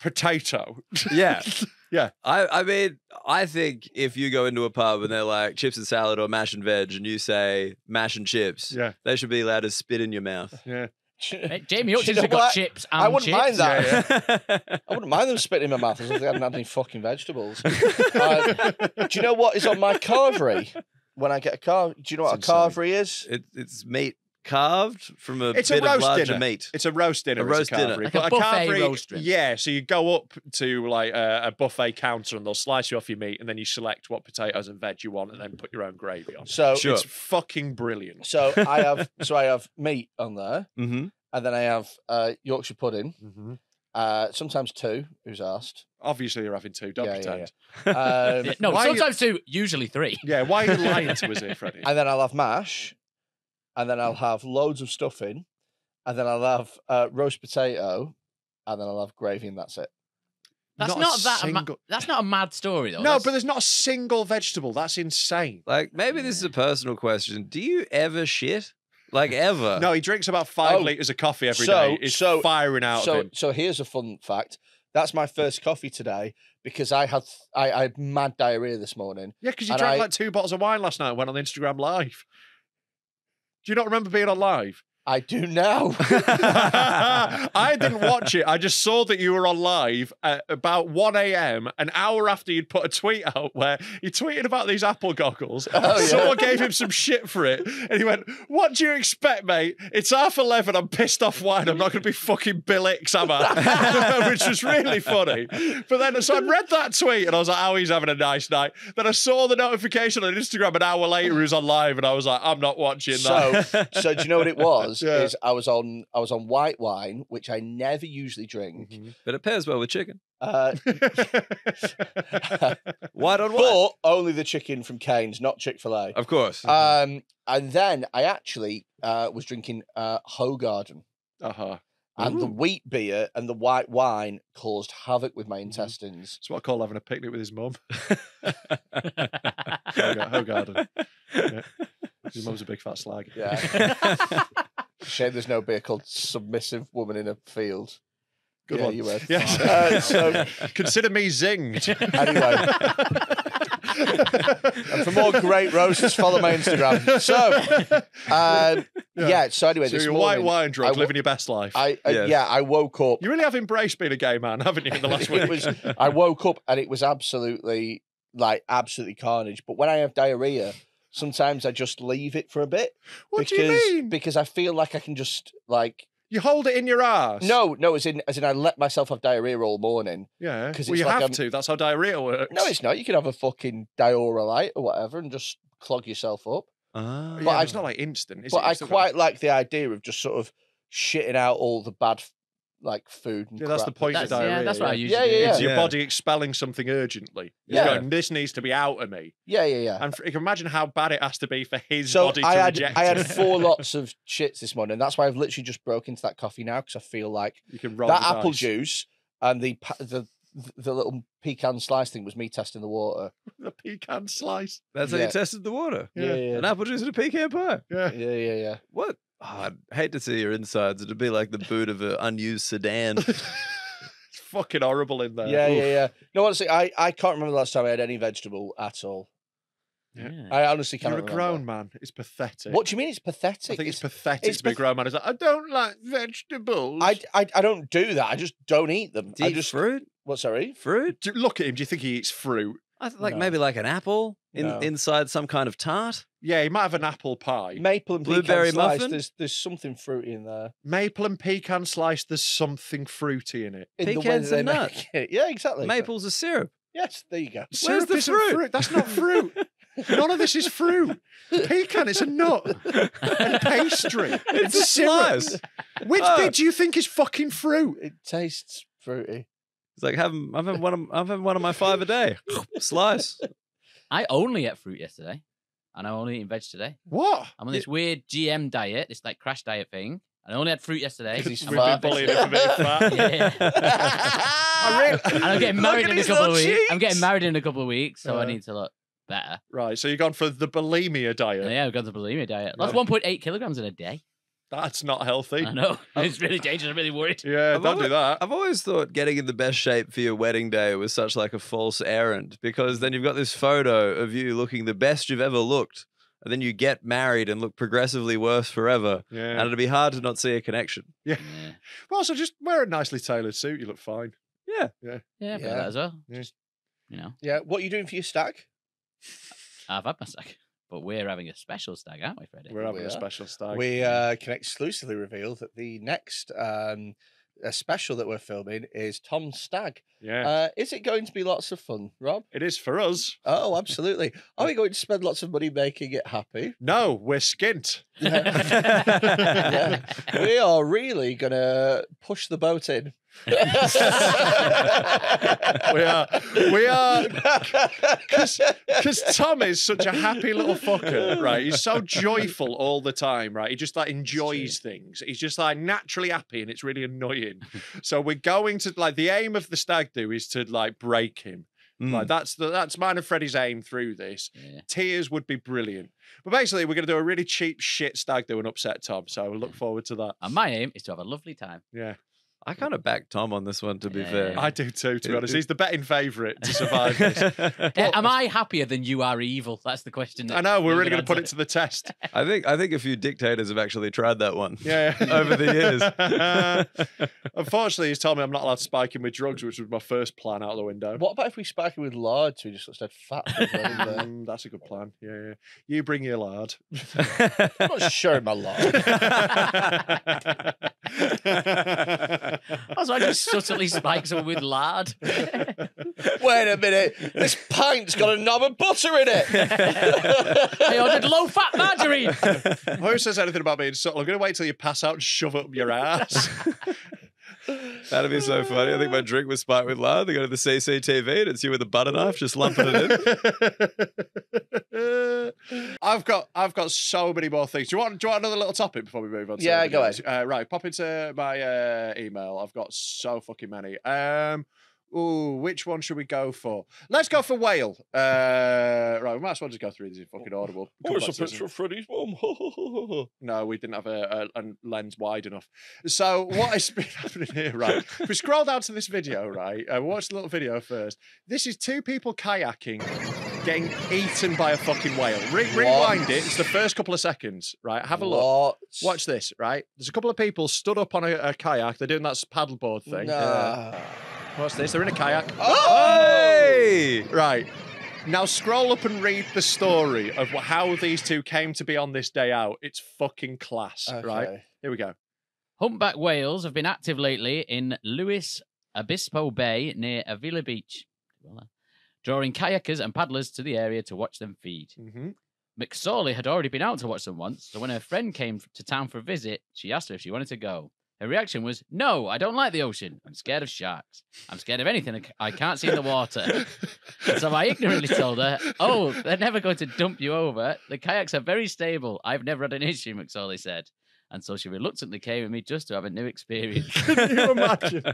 potato. Yeah. (laughs) Yeah. I, I mean, I think if you go into a pub and they're like chips and salad or mash and veg and you say mash and chips, Yeah. they should be allowed to spit in your mouth. Yeah. Hey, (laughs) Jamie Do you Hutchins know have got what? chips and I wouldn't chips. mind that. Yeah, (laughs) I wouldn't mind them spitting in my mouth as long as they hadn't had any fucking vegetables. Uh, do you know what is on my (laughs) carvery when I get a carve? Do you know what It's a insane. carvery is? It, it's meat carved from a It's a bit of roast larger dinner. meat. It's a roast dinner. A it's roast dinner. Like a But buffet carvery- roast dinner. Yeah, so you go up to like a, a buffet counter and they'll slice you off your meat and then you select what potatoes and veg you want and then put your own gravy on. So, Sure. It's fucking brilliant. so I have, so I have meat on there, Mm-hmm. and then I have uh, Yorkshire pudding. Mm-hmm. Uh, sometimes two. Who's asked? Obviously, you're having two. Don't Yeah, yeah, pretend. (laughs) Um, Yeah, no, Why you- sometimes two, usually three. Yeah, why are you (laughs) lying to us here, Freddy? and then I'll have mash, and then I'll have loads of stuffing, and then I'll have uh, roast potato, and then I'll have gravy, and that's it. That's Not a not, that. A ma- single- that's not a mad story though. no, That's- but there's not a single vegetable. That's insane. Like maybe this is a personal question. Do you ever shit? Like ever? No, he drinks about five Oh, liters of coffee every so- day. It's so- firing out so, of him. so here's a fun fact. That's my first coffee today because I had I, I had mad diarrhea this morning. Yeah, because you drank I- like two bottles of wine last night and went on Instagram live. Do you not remember being on live? I do now. (laughs) (laughs) I didn't watch it. I just saw that you were on live at about 1 a.m., an hour after you'd put a tweet out where he tweeted about these Apple goggles. Oh, yeah. Someone gave him some shit for it. And he went, What do you expect, mate? It's half 11. I'm pissed off wine. I'm not going to be fucking Bill Hicks, am I? (laughs) Which was really funny. But then, so I read that tweet and I was like, Oh, he's having a nice night. Then I saw the notification on Instagram an hour later, he was on live, and I was like, I'm not watching that. So, so do you know what it was? Yeah. Is I was on I was on white wine, which I never usually drink. Mm-hmm. but it pairs well with chicken. Uh, (laughs) White on white. but only the chicken from Cane's, not Chick Fil A. Of course. Um, and then I actually uh, was drinking uh, Hoegaarden, uh-huh. and the wheat beer and the white wine caused havoc with my Mm-hmm. intestines. It's what I call having a picnic with his mum. (laughs) Hogar- Hoegaarden. Yeah. His mum's a big fat slag. Yeah. (laughs) Shame there's no beer called Submissive Woman in a Field. Good yeah, one. you were. (laughs) Yes. Uh, so (laughs) Consider me zinged. (laughs) Anyway. and for more great roasts, follow my Instagram. So, um, yeah. So anyway, so this you're white morning, wine drunk, I w- living your best life. I uh, Yes. yeah, I woke up. you really have embraced being a gay man, haven't you, in the last week? was I woke up and it was absolutely like absolutely carnage. But when I have diarrhea, sometimes I just leave it for a bit. what because, do you mean? Because I feel like I can just like You hold it in your ass? no, no, as in as in I let myself have diarrhea all morning. Yeah. 'Cause Well, it's you like have I'm- to. That's how diarrhea works. No, it's not. You can have a fucking Dioralyte or whatever and just clog yourself up. Ah. But but I- it's not like instant, is but it? I You've still got- quite like the idea of just sort of shitting out all the bad like food and Yeah, that's the point That's, of diarrhea. yeah, that's what I yeah. usually Yeah, yeah, do. It's your body expelling something urgently. It's Yeah. going, this needs to be out of me. Yeah, yeah, yeah. And f- you can imagine how bad it has to be for his So body to I had reject I had four (laughs) lots of shits this morning. That's why I've literally just broke into that coffee now because I feel like You can roll that apple dice. juice and the pa- the the little pecan slice thing was me testing the water. (laughs) The pecan slice. That's how you tested the water. Yeah, yeah, An apple juice and a pecan pie. Yeah. yeah, yeah, yeah. What? Oh, I'd hate to see your insides. It'd be like the boot of an unused sedan. (laughs) It's fucking horrible in there. Yeah, Oof. yeah, yeah. No, honestly, I, I can't remember the last time I had any vegetable at all. Yeah. Yeah. I honestly can't You're a remember. grown man. It's pathetic. What do you mean it's pathetic? I think it's, It's- pathetic it's to be a path- grown man. It's like, I don't like vegetables. I, I, I don't do that. I just don't eat them. Do I you eat just fruit? what? Sorry. Fruit? Do- look at him. Do you think he eats fruit? I th- like No. maybe like an apple in, No. inside some kind of tart. Yeah, he might have an apple pie. Maple and Blueberry pecan slice. muffin? There's there's something fruity in there. Maple and pecan slice. There's something fruity in it. In the way Pecans that they and make nuts. it. (laughs) Yeah, exactly. Maple's a syrup. Yes, there you go. Syrup the isn't fruit? That's not fruit. (laughs) None of this is fruit. Pecan it's a nut and (laughs) pastry. It's a syrup. slice. Which Oh. bit do you think is fucking fruit? It tastes fruity. It's like having I've had one of I've had one of my five a day. (laughs) Slice. I only ate fruit yesterday, and I'm only eating veg today. What? I'm on this weird GM diet, this like crash diet thing. And I only had fruit yesterday. 'Cause he's I'm We've been fat. bullying him for being fat. Yeah. I really- (laughs) and I'm getting (laughs) married in a couple of little weeks. I'm getting married in a couple of weeks, so I uh. need to look better. Right, so you've gone for the bulimia diet. Yeah, I've got the bulimia diet. Lost Right. 1.8 kilograms in a day. That's not healthy. I know. It's really dangerous. I'm really worried. Yeah, I've don't do that. I've always thought getting in the best shape for your wedding day was such like a false errand because then you've got this photo of you looking the best you've ever looked, and then you get married and look progressively worse forever, Yeah. and it'd be hard to not see a connection. Yeah. (laughs) Well, so just wear a nicely tailored suit. You look fine. Yeah. Yeah, I've Yeah. that as well. Yeah. Just, you know, Yeah. What are you doing for your stack? I've had my stag. But we're having a special stag, aren't we, Freddie? We're having We a special stag. We uh, can exclusively reveal that the next um, a special that we're filming is Tom Stag. yeah. Uh, is it going to be lots of fun, Rob? it is for us. Oh, absolutely. Are we going to spend lots of money making it happy? No, we're skint. Yeah. (laughs) we are really going to push the boat in. We are. We are. Because Tom is such a happy little fucker, right? He's so joyful all the time, right? He just like enjoys things. He's just like naturally happy, and it's really annoying. (laughs) so we're going to like the aim of the stag do is to like break him. Mm. Like that's the that's mine and Freddie's aim through this. Yeah. Tears would be brilliant. But basically, we're going to do a really cheap shit stag do and upset Tom. So we'll look forward to that. And my aim is to have a lovely time. Yeah. I kind of back Tom on this one, to be Yeah. fair. I do too, to be honest. He's the betting favourite to survive this. (laughs) (laughs) Uh, Am I happier than you are evil? That's the question. that I know, we're really going gonna put it to the test. (laughs) I think I think a few dictators have actually tried that one. Yeah. Over the years. Unfortunately, he's told me I'm not allowed to spike him with drugs, which was my first plan out the window. What about if we spike it with lard so we just said fat? as well in there? Mm, that's a good plan. Yeah, yeah. You bring your lard. I'm not sharing my lard. Also, I just subtly spike someone with lard. (laughs) Wait a minute, this pint's got a knob of butter in it. (laughs) I ordered low fat margarine. Who says anything about being subtle? I'm going to wait till you pass out and shove it up your ass. (laughs) That'd be so funny. I think my drink was spiked with lard. They go to the CCTV and it's you with a butter knife just lumping it in. (laughs) I've got I've got so many more things. Do you want do you want another little topic before we move on? To Yeah, go videos? Uh, right, pop into my uh, email. I've got so fucking many. Um, ooh, which one should we go for? Let's go for whale. Uh, right, we might as well just go through these in fucking audible. Come back to this one. Freddie's mum. (laughs) No, we didn't have a, a, a lens wide enough. So what has been (laughs) happening here, right? If we scroll down to this video, right? Uh, watch the little video first. This is two people kayaking, getting eaten by a fucking whale. Re- rewind it. It's the first couple of seconds, right? Have a look. Watch this, right? There's a couple of people stood up on a, a kayak. They're doing that paddleboard thing. Nah. What's this? They're in a kayak. Hey! Right. Now scroll up and read the story of how these two came to be on this day out. It's fucking class, right? Here we go. Humpback whales have been active lately in Luis Obispo Bay near Avila Beach, drawing kayakers and paddlers to the area to watch them feed. Mm-hmm. McSorley had already been out to watch them once, so when her friend came to town for a visit, she asked her if she wanted to go. Her reaction was, No, I don't like the ocean. I'm scared of sharks. I'm scared of anything I can't see in the water. So I ignorantly told her, Oh, they're never going to dump you over. The kayaks are very stable. I've never had an issue, McSorley said. And so she reluctantly came with me just to have a new experience. (laughs) Can you imagine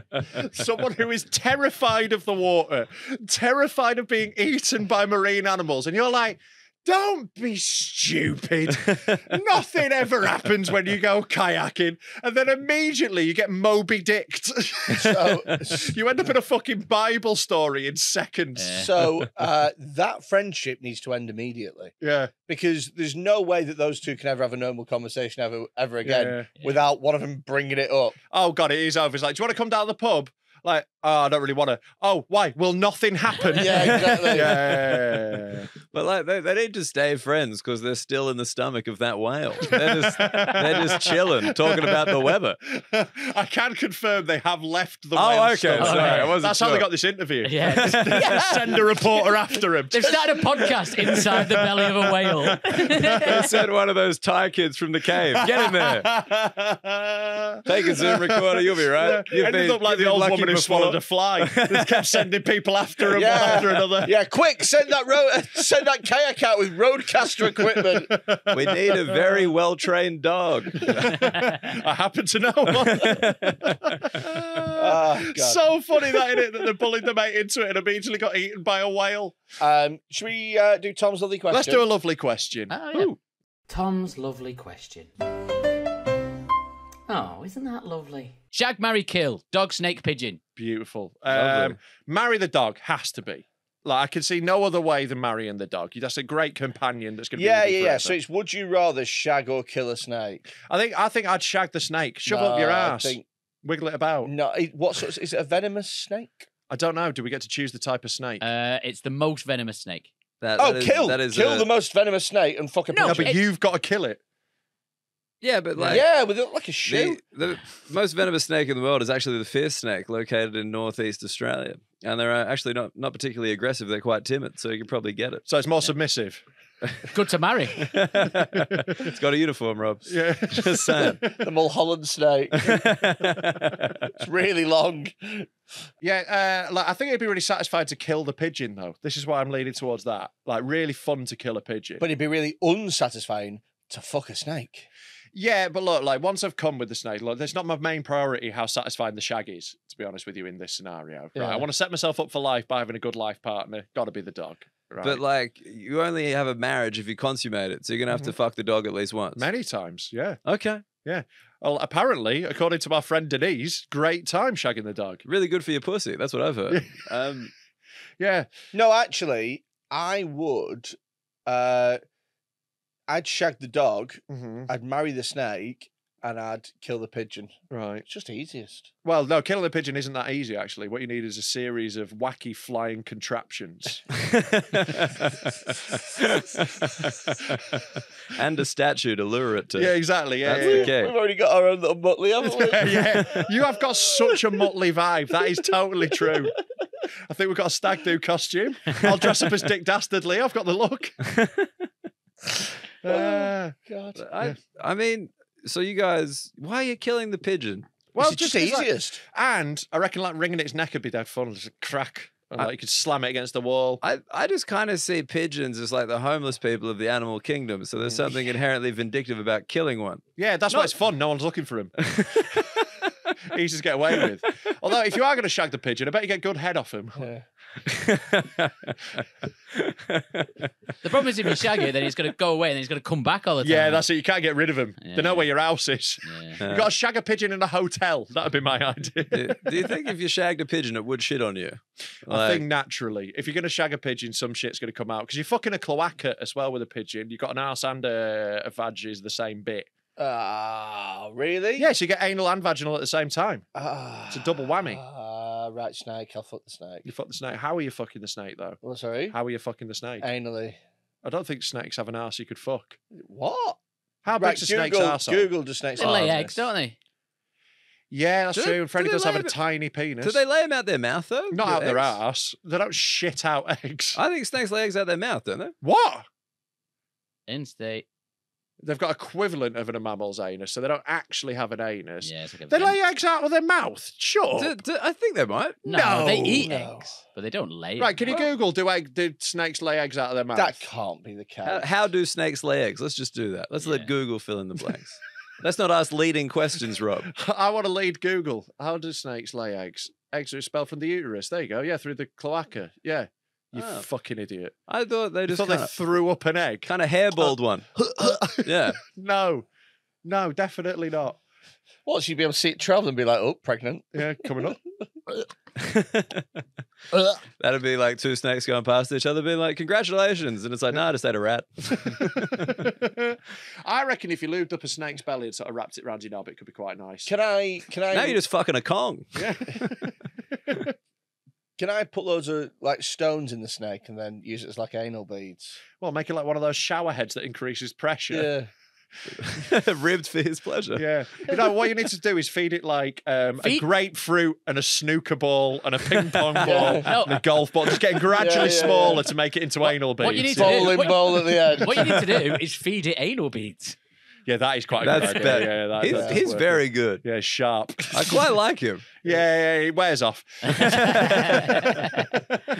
someone who is terrified of the water, terrified of being eaten by marine animals, and you're like, don't be stupid. (laughs) Nothing ever happens when you go kayaking. And then immediately you get Moby Dicked. (laughs) So, (laughs) you end up in a fucking Bible story in seconds. Yeah. so uh, that friendship needs to end immediately Yeah. because there's no way that those two can ever have a normal conversation ever ever again Yeah. without one of them bringing it up. Oh, God, it is over. It's like, do you want to come down to the pub? Like, oh, I don't really want to. Oh, why? Will nothing happen? Yeah, exactly. (laughs) yeah. But like they, they need to stay friends because they're still in the stomach of that whale. They're just they're just (laughs) chilling, talking about the weather. (laughs) I can confirm they have left the Oh, whale okay, stomach. sorry, I wasn't That's how they got this interview. Yeah. Just Send a reporter after him. They've started a podcast inside the belly of a whale. They sent one of those Thai kids from the cave. Get in there. Take a Zoom recorder, you'll be right. Yeah, ended up like the old woman who swallowed a fly. (laughs) Just kept sending people after him one Yeah. after another. Yeah, quick, send that ro- (laughs) send that kayak out with RODECaster equipment. We need a very well trained dog. (laughs) I happen to know one. Oh, so funny that in it that they bullied the mate into it and immediately got eaten by a whale. Um, should we uh, do Tom's lovely question? Let's do a lovely question. Oh, yeah. Tom's lovely question. Oh, isn't that lovely? Shag, marry, kill. Dog, snake, pigeon. Beautiful. Lovely. Um, marry the dog has to be. Like I can see no other way than marrying the dog. That's a great companion that's going to Yeah, be. yeah, with yeah. So it's would you rather shag or kill a snake? I think I think I'd shag the snake, shove up your No, I ass, think- wiggle it about. No, it, what sort? Of, is it a venomous snake? I don't know. Do we get to choose the type of snake? Uh, it's the most venomous snake. That- Oh, that is- kill! That is kill a- the most venomous snake and fucking No, no, punch but it. you've got to kill it. Yeah, but like yeah, with it like a shoe. the, the most venomous snake in the world is actually the fierce snake located in northeast Australia. And they're uh, actually not, not particularly aggressive. They're quite timid, so you can probably get it. So it's more submissive. (laughs) Good to marry. (laughs) it's got a uniform, Rob. (laughs) Yeah. Just saying. the Mulholland snake. it's really long. Yeah, uh, like I think it'd be really satisfying to kill the pigeon though. This is why I'm leaning towards that. Like really fun to kill a pigeon. But it'd be really unsatisfying to fuck a snake. Yeah, but look, like once I've come with the snake, look, that's not my main priority. How satisfying the shag is, to be honest with you, in this scenario. Right, Yeah. I want to set myself up for life by having a good life partner. Got to be the dog. Right. But like, you only have a marriage if you consummate it. So you're going to have to fuck the dog at least once. many times, yeah. Okay. Yeah. Well, apparently, according to my friend Denise, great time shagging the dog. Really good for your pussy. That's what I've heard. Um, (laughs) Yeah. No, actually, I would. Uh, I'd shag the dog. hmm I'd marry the snake, and I'd kill the pigeon. Right. It's just easiest. Well, no, killing the pigeon isn't that easy, actually. What you need is a series of wacky flying contraptions. (laughs) (laughs) and a statue to lure it to. yeah, exactly. Yeah, That's yeah, the yeah. key. We've already got our own little Muttley, haven't we? (laughs) yeah, you have got such a Muttley vibe. That is totally true. I think we've got a stag do costume. I'll dress up as Dick Dastardly. I've got the look. (laughs) Uh, God. I, I mean, so you guys, why are you killing the pigeon? well, it's just it's like- easiest. and I reckon like wringing its neck would be dead fun. Just a crack. And, I- like you could slam it against the wall. I, I just kind of see pigeons as like the homeless people of the animal kingdom. So there's something inherently vindictive about killing one. Yeah, that's why it's fun. No one's looking for him. (laughs) (laughs) Easy to get away with. Although, if you are going to shag the pigeon, I bet you get good head off him. Yeah. The problem is if you shag it, then he's going to go away and then he's going to come back all the time. Yeah, that's it. You can't get rid of him. They know where your house is. Yeah. You've got to shag a pigeon in a hotel. That would be my idea. do, do you think if you shagged a pigeon, it would shit on you? I think naturally, if you're going to shag a pigeon, some shit's going to come out because you're fucking a cloaca as well with a pigeon. You've got an arse and a, a vag is the same bit. Ah, really? Yes, you get anal and vaginal at the same time. Ah, It's a double whammy. Uh, right, snake. I'll fuck the snake. You fuck the snake. How are you fucking the snake though? Oh, sorry. How are you fucking the snake? Anally. I don't think snakes have an arse you could fuck. What? How right, big's a snake's Google, arsehole? Google the snake's They lay arse. eggs, don't they? Yeah, that's Do they- true. And Freddie do they does have lay a them- tiny penis. Do they lay them out their mouth though? Not The out their eggs? ass. They don't shit out (laughs) eggs. I think snakes lay eggs out their mouth, don't they? What? In state. They've got equivalent of an a mammal's anus, so they don't actually have an anus. Yeah, it's like a They vent. lay eggs out of their mouth. Sure. Do- do- I think they might. No, they eat No. eggs, but they don't lay. Right, can you them. Google do egg do snakes lay eggs out of their mouth? That can't be the case. How, how do snakes lay eggs? Let's just do that. Let's Yeah. let Google fill in the blanks. (laughs) Let's not ask leading questions, Rob. (laughs) I want to lead Google. How do snakes lay eggs? Eggs are expelled from the uterus. There you go. Yeah, through the cloaca. Yeah. You Oh. fucking idiot. I thought they You just thought kind they threw up an egg? kind of hairballed uh, one. (laughs) Yeah. no. No, definitely not. What, so you'd be able to see it travel and be like, oh, pregnant. Yeah, coming up. (laughs) (laughs) That'd be like two snakes going past each other, being like, "Congratulations!" And it's like, "No, I just ate a rat." I reckon if you lubed up a snake's belly and sort of wrapped it around your knob, it could be quite nice. Can I, can I, now you're just fucking a Kong. Yeah. Can I put loads of like stones in the snake and then use it as like anal beads? well, make it like one of those shower heads that increases pressure. Yeah. (laughs) Ribbed for his pleasure. Yeah. You know, what you need to do is feed it like um, a Feed- grapefruit and a snooker ball and a ping pong ball Yeah. No. and a golf ball, just getting (laughs) gradually yeah, yeah. smaller to make it into anal beads. what you need to do- Bowling what- ball at the end. What you need to do is feed it anal beads. Yeah, that is quite a That's good idea. better. Yeah, that, he's that he's work. very good. Yeah, sharp. I quite like him. (laughs) yeah, yeah, he wears off. (laughs) (laughs)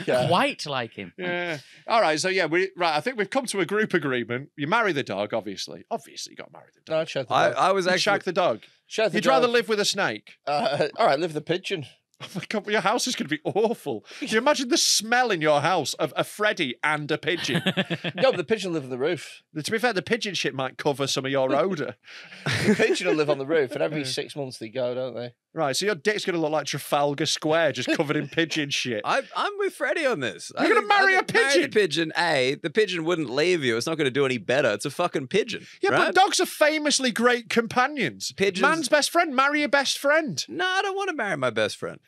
Yeah. Quite like him. Yeah. All right. So yeah, we right. I think we've come to a group agreement. You marry the dog, obviously. Obviously, you got to marry the dog. I'd the dog. I was You actually shag the dog. Shag the You'd rather live with a snake. Uh, all right, live with the pigeon. Oh (laughs) my god, your house is going to be awful. Can (laughs) you imagine the smell in your house of a Freddy and a pigeon? (laughs) No, but the pigeon will live on the roof. to be fair, the pigeon shit might cover some of your odour. The pigeon will live on the roof, and every six months they go, don't they? Right, so your dick's going to look like Trafalgar Square, just (laughs) covered in pigeon shit. I, I'm with Freddie on this. I You're gonna think- I marry a think marry pigeon? the pigeon. A, the pigeon wouldn't leave you. It's not going to do any better. It's a fucking pigeon. Yeah, right? but dogs are famously great companions. Pigeons- Man's best friend, marry your best friend. No, I don't want to marry my best friend.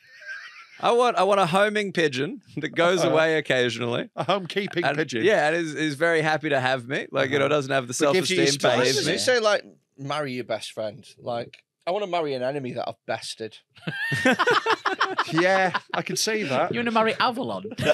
I want I want a homing pigeon that goes Uh-huh. away occasionally. A home keeping And- pigeon. Yeah, and is, is very happy to have me. Like, you know, doesn't have the self esteem to space. Why leave does me. it say like marry your best friend? Like I want to marry an enemy that I've bested. (laughs) Yeah, I can see that. You want to marry Avalon? (laughs) I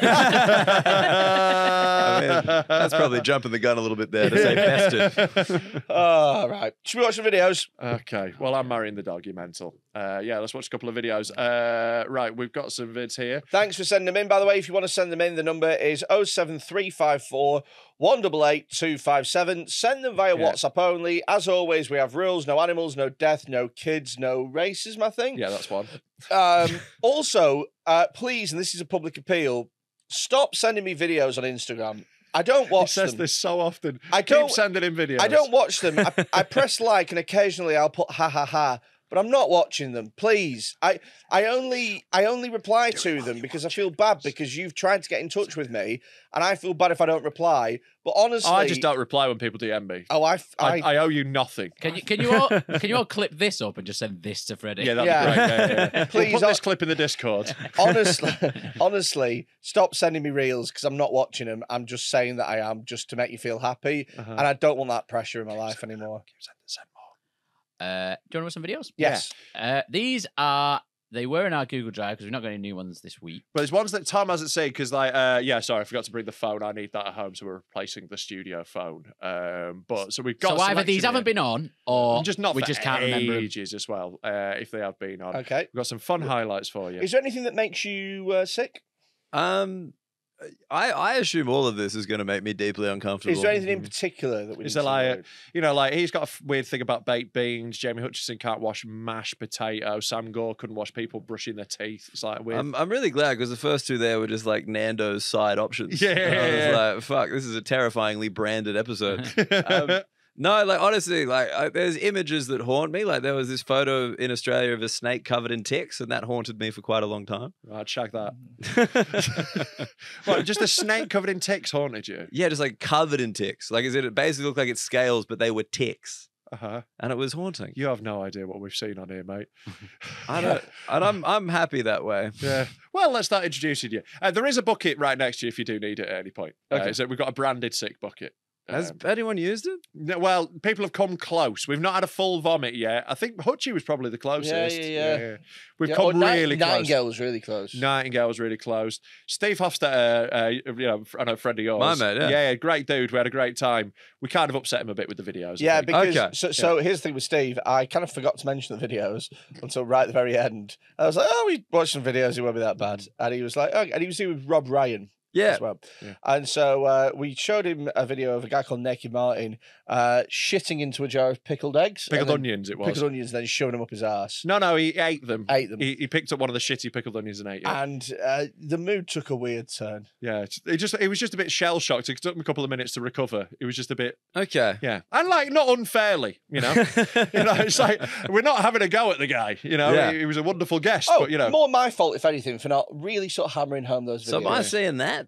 mean, that's probably jumping the gun a little bit there to say (laughs) bested. All right, should we watch some videos? Okay, well, I'm marrying the dog, you mental. Uh, yeah, let's watch a couple of videos. Uh, right, we've got some vids here. Thanks for sending them in. By the way, if you want to send them in, the number is 07354 188 257. Send them via Yeah. WhatsApp only. As always, we have rules no animals, no death, no kids, no racism, I think. Yeah, that's one. Um, (laughs) also, uh, please, and this is a public appeal, stop sending me videos on Instagram I don't He watch says them. this so often. I Keep don't- sending him videos. I don't watch them. I, I press (laughs) like and occasionally I'll put ha ha ha, but I'm not watching them. Please, I I only I only reply to them because I feel bad because you've tried to get in touch with me, and I feel bad if I don't reply. But honestly, I just don't reply when people DM me. Oh, I, I owe you nothing. Can you can you all (laughs) can you all clip this up and just send this to Freddie? Yeah, that'd Yeah. be great. Yeah, yeah, yeah. (laughs) Please, we'll put I- this clip in the Discord. (laughs) honestly, honestly, stop sending me reels because I'm not watching them. I'm just saying that I am just to make you feel happy, Uh-huh. and I don't want that pressure in my life anymore. Uh, do you want to watch some videos? Yes, Uh, these are they were in our Google Drive because we've not got any new ones this week. But there's ones that Tom hasn't seen because, like, uh, yeah, sorry, I forgot to bring the phone. I need that at home, so we're replacing the studio phone. Um, but so we've got. so either these selection haven't been on, or just not we just can't remember. 'em. ages as well. Uh, if they have been on, okay. we've got some fun highlights for you. Is there anything that makes you uh, sick? Um, I I assume all of this is going to make me deeply uncomfortable. Is there anything in particular that we? Is need there to like, avoid? you know, like he's got a f- weird thing about baked beans. Jamie Hutchison can't wash mashed potato. Sam Gore couldn't wash people brushing their teeth. It's like weird. I'm, I'm really glad because the first two there were just like Nando's side options. Yeah, And I was yeah, yeah. like, fuck, this is a terrifyingly branded episode. (laughs) um, no, like honestly, like I, there's images that haunt me. Like there was this photo in Australia of a snake covered in ticks, and that haunted me for quite a long time. I'd shag that. (laughs) what, just a snake covered in ticks haunted you? yeah, just like covered in ticks. Like, is it? It basically looked like it's scales, but they were ticks, Uh huh. and it was haunting. You have no idea what we've seen on here, mate. (laughs) I (laughs) don't, and I'm I'm happy that way. Yeah. Well, let's start introducing you. Uh, there is a bucket right next to you if you do need it at any point. Uh, Okay. so we've got a branded sick bucket. Has Um, anyone used it? no, well, people have come close. We've not had a full vomit yet. I think Hutchie was probably the closest. yeah, yeah. yeah. We've Yeah, come oh, Night- really close. Nightingale was really close. Nightingale was really close. Steve Hofstetter, uh, you know, I know a friend of yours. My mate, yeah. great dude. We had a great time. We kind of upset him a bit with the videos. Yeah, because Okay. so, so here's the thing with Steve. I kind of forgot to mention the videos until right at the very end. I was like, "Oh, we watched some videos. It won't be that bad." And he was like, "Oh," and he was here with Rob Ryan Yeah. as well. Yeah. And so uh, we showed him a video of a guy called Naked Martin uh, shitting into a jar of pickled eggs, pickled then- onions. It was. pickled onions, then shoving them up his ass. No, no, he ate them. Ate them. He, he picked up one of the shitty pickled onions and ate it. And uh, the mood took a weird turn. Yeah, it just it was just a bit shell shocked. It took him a couple of minutes to recover. It was just a bit Okay. yeah, and like not unfairly, you know. (laughs) you know, it's like we're not having a go at the guy. You know, Yeah. he, he was a wonderful guest, Oh, but you know, more my fault if anything for not really sort of hammering home those videos. So am I seeing that?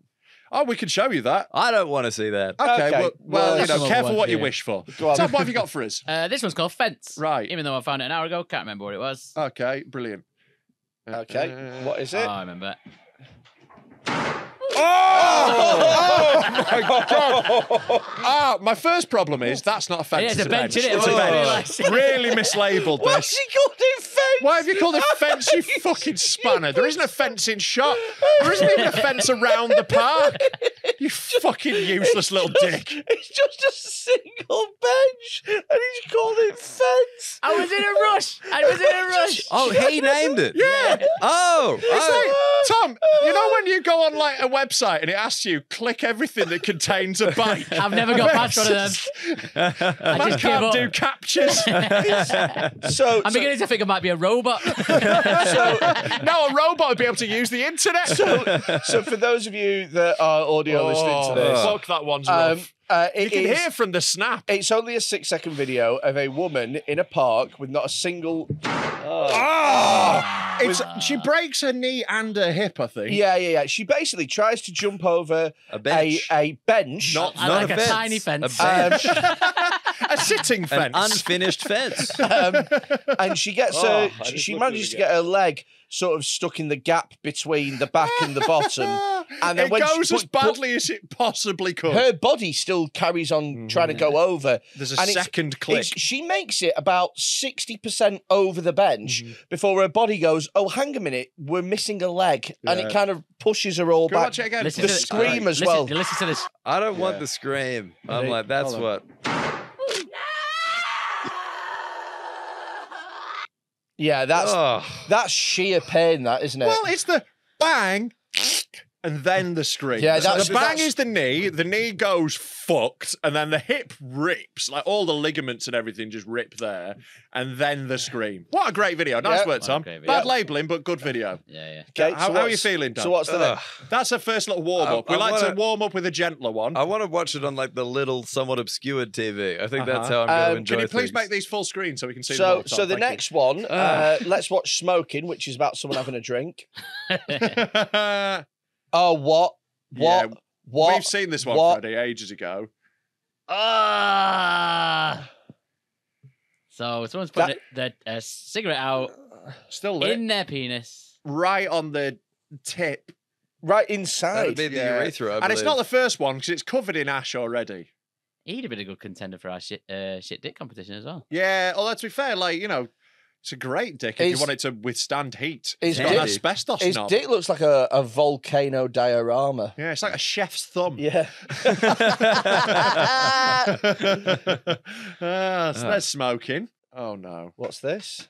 Oh, we can show you that. I don't want to see that. Okay, Okay, well, well, well, you know, some of careful what what you you- wish for. (laughs) Go on. Tom, what have you got for us? (laughs) Uh, this one's called Fence. Right. Even though I found it an hour ago, can't remember what it was. Okay, brilliant. Okay, Uh, what is Oh, it? I remember. Oh, my (laughs) god! Ah, my first problem is that's not a fence. Yeah, it's a bench, It's innit? a Oh. bench. (laughs) really mislabeled Why this. has he called it fence? Why have you called it (laughs) fence, you fucking spanner? There isn't a fence in shot. There isn't even a fence around the park. You fucking useless little dick. It's just a single bench, and he's called it fence. I was in a rush. I was in a rush. Oh, he named it. Yeah. Oh. It's oh. like, Tom, you know when you go on like a website and it asks you click everything that contains a bike? (laughs) I've never got (laughs) past one of them. (laughs) I Man just gave can't do CAPTCHAs. So, I'm so, beginning to think I might be a robot. so, now a robot would be able to use the internet. so, so for those of you that are audio listening to this, fuck that one's um, rough. Uh, You can is- hear from the snap. It's only a six second video of a woman in a park with not a single. Oh, it's she breaks her knee and her hip. I think. Yeah, yeah, yeah. She basically tries to jump over A bench. a, a bench. Not- Not like a fence. tiny fence. A bench. (laughs) a sitting An fence. unfinished fence. (laughs) um, and she gets Oh, her. She, she manages to get her leg sort of stuck in the gap between the back and the bottom. (laughs) And then it when she- goes as but- but badly as it possibly could. Her body still carries on trying to go over. There's a and it's- second click. It's, she makes it about 60% over the bench Mm-hmm. before her body goes, Oh, hang a minute, we're missing a leg. And it kind of pushes her all Go back. watch it again. Listen The to please. this. scream as listen, well. Listen to this. I don't want the scream. I'm like, that's Hold what. Yeah, that's Oh. that's sheer pain, that isn't it? Well, it's the bang, and then the scream. Yeah, So the bang that's- is the knee. The knee goes fucked, and then the hip rips. Like all the ligaments and everything just rip there, and then the scream. What a great video! Nice Yeah. work, Tom. Bad video. labeling, but good video. Yeah, yeah. Okay, how, so how are you feeling, Dan? So what's the Ugh. next? That's the first little warm I- up. We I like to wanna- warm up with a gentler one. I want to watch it on like the little, somewhat obscured TV. I think that's Uh-huh. how I'm going to Um, enjoy Can you please things. make these full screen so we can see them So, all, Tom? so the Thank you. next one, uh, let's watch smoking, which is about someone having a drink. (laughs) (laughs) (laughs) Oh, what? Yeah, What? what? We've seen this one, What? Freddie, ages ago. Ah. So someone's put the, the a cigarette out Still lit. in their penis. right on the tip. Right That inside. would be the Yeah. urethra. I And it's not the first one because it's covered in ash already. He'd have been a good contender for our shit, uh, shit dick competition as well. Yeah, although to be fair, like, you know, it's a great dick if His- you want it to withstand heat. It's got an dick- asbestos His knob. dick looks like a, a volcano diorama. Yeah, it's like a chef's thumb. Yeah. (laughs) ah, so there's smoking. Oh no. What's this?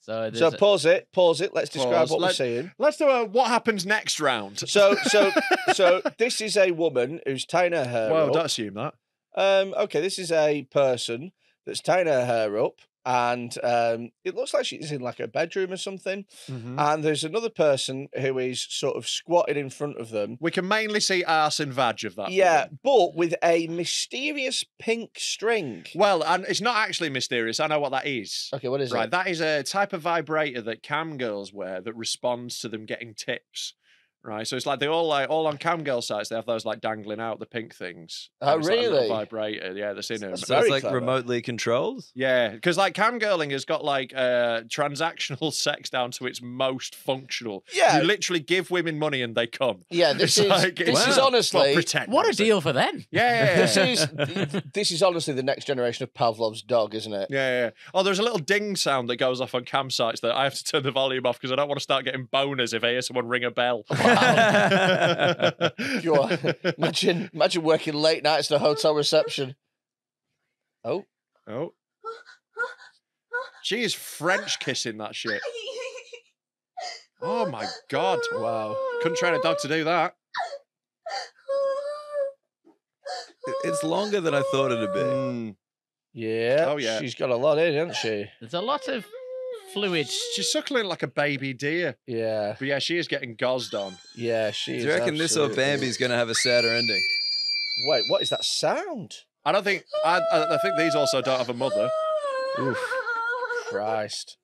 So, So there's a- pause it. Pause it. Let's describe Pause. what Let- we're seeing. Let's do a what happens next round. So, so, (laughs) so this is a woman who's tying her hair up. well, up. don't assume that. Um, okay, this is a person that's tying her hair up, and um, it looks like she's in like a bedroom or something. Mm-hmm. And there's another person who is sort of squatted in front of them. We can mainly see arse and vag of that. Yeah, woman. but with a mysterious pink string. Well, and it's not actually mysterious. I know what that is. Okay, what is Right, it? that is a type of vibrator that cam girls wear that responds to them getting tips. Right, so it's like they all like all on cam girl sites. They have those like dangling out the pink things. Oh, And it's like really? vibrator, yeah, that's in them. That's So it's like clever. remotely controlled. Yeah, because like cam girling has got like uh transactional (laughs) sex down to its most functional. Yeah. you literally give women money and they come. Yeah, (laughs) this It's is like- this it's- is well, honestly pretend, what a obviously. deal for them. Yeah, this is this is honestly the next generation of Pavlov's dog, isn't it? Yeah, yeah. Oh, there's a little ding sound that goes off on cam sites that I have to turn the volume off because I don't want to start getting boners if I hear someone ring a bell. (laughs) You are- imagine imagine working late nights at a hotel reception. Oh, oh. She is French kissing that shit. Oh my god. wow. Couldn't train a dog to do that. It's longer than I thought it'd be. Mm. Yeah. Oh, yeah. She's got a lot in, hasn't she? There's a lot of fluid. She's suckling like a baby deer. Yeah. But yeah, she is getting gozzed on. Yeah, she Do is. you reckon this or absolutely- Bambi's going to have a sadder ending? Wait, what is that sound? I don't think I, I I think these also don't have a mother. Oof. Christ.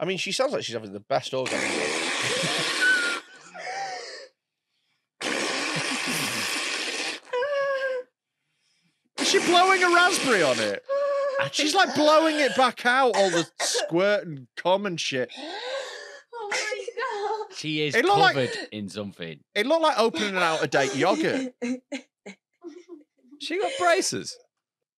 I mean, she sounds like she's having the best orgasm. Is she blowing a raspberry on it? She's like blowing it back out, all the squirt and cum and shit. (gasps) Oh my god. She is It looked like- covered in something. It looked like opening an out of date yogurt. She got braces.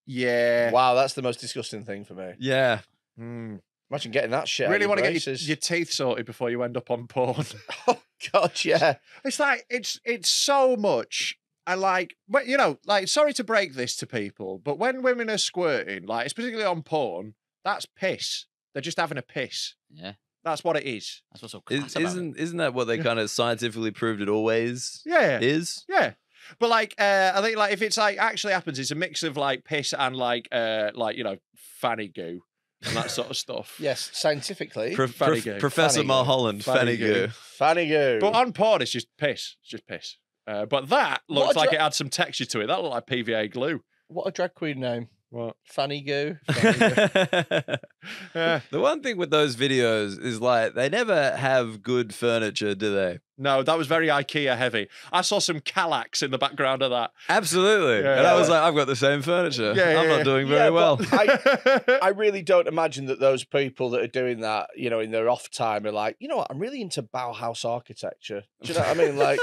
Yeah. Wow, that's the most disgusting thing for me. Yeah. Mm. Imagine getting that shit. Really want want to get your, your teeth sorted before you end up on porn. (laughs) Oh God, yeah. it's like it's it's so much. I like, but you know, like sorry to break this to people, but when women are squirting, like it's particularly on porn, that's piss. They're just having a piss. Yeah, That's what it is. that's what's so class Is, about it. isn't isn't that what they kind of scientifically proved it always Yeah. is? Yeah. But like uh I think like if it's like actually happens, it's a mix of like piss and like uh like, you know, fanny goo and that sort of stuff. (laughs) Yes, scientifically. Pro- Fanny Prof- goo. Professor Fanny goo. Mulholland, Fanny Fanny goo. goo. Fanny goo. But on porn it's just piss. It's just piss. Uh, but that looks a like it had some texture to it. That looked like PVA glue. what a drag queen name. What? Fanny goo. (laughs) Fanny goo. Yeah. the one thing with those videos is like they never have good furniture, do they? No, that was very IKEA heavy. I saw some Kallax in the background of that. Absolutely. Yeah. and I was like, I've got the same furniture. Yeah, yeah, I'm not doing very but well. I, (laughs) I really don't imagine that those people that are doing that, you know, in their off time are like, you know what, I'm really into Bauhaus architecture. Do you know what I mean? Like,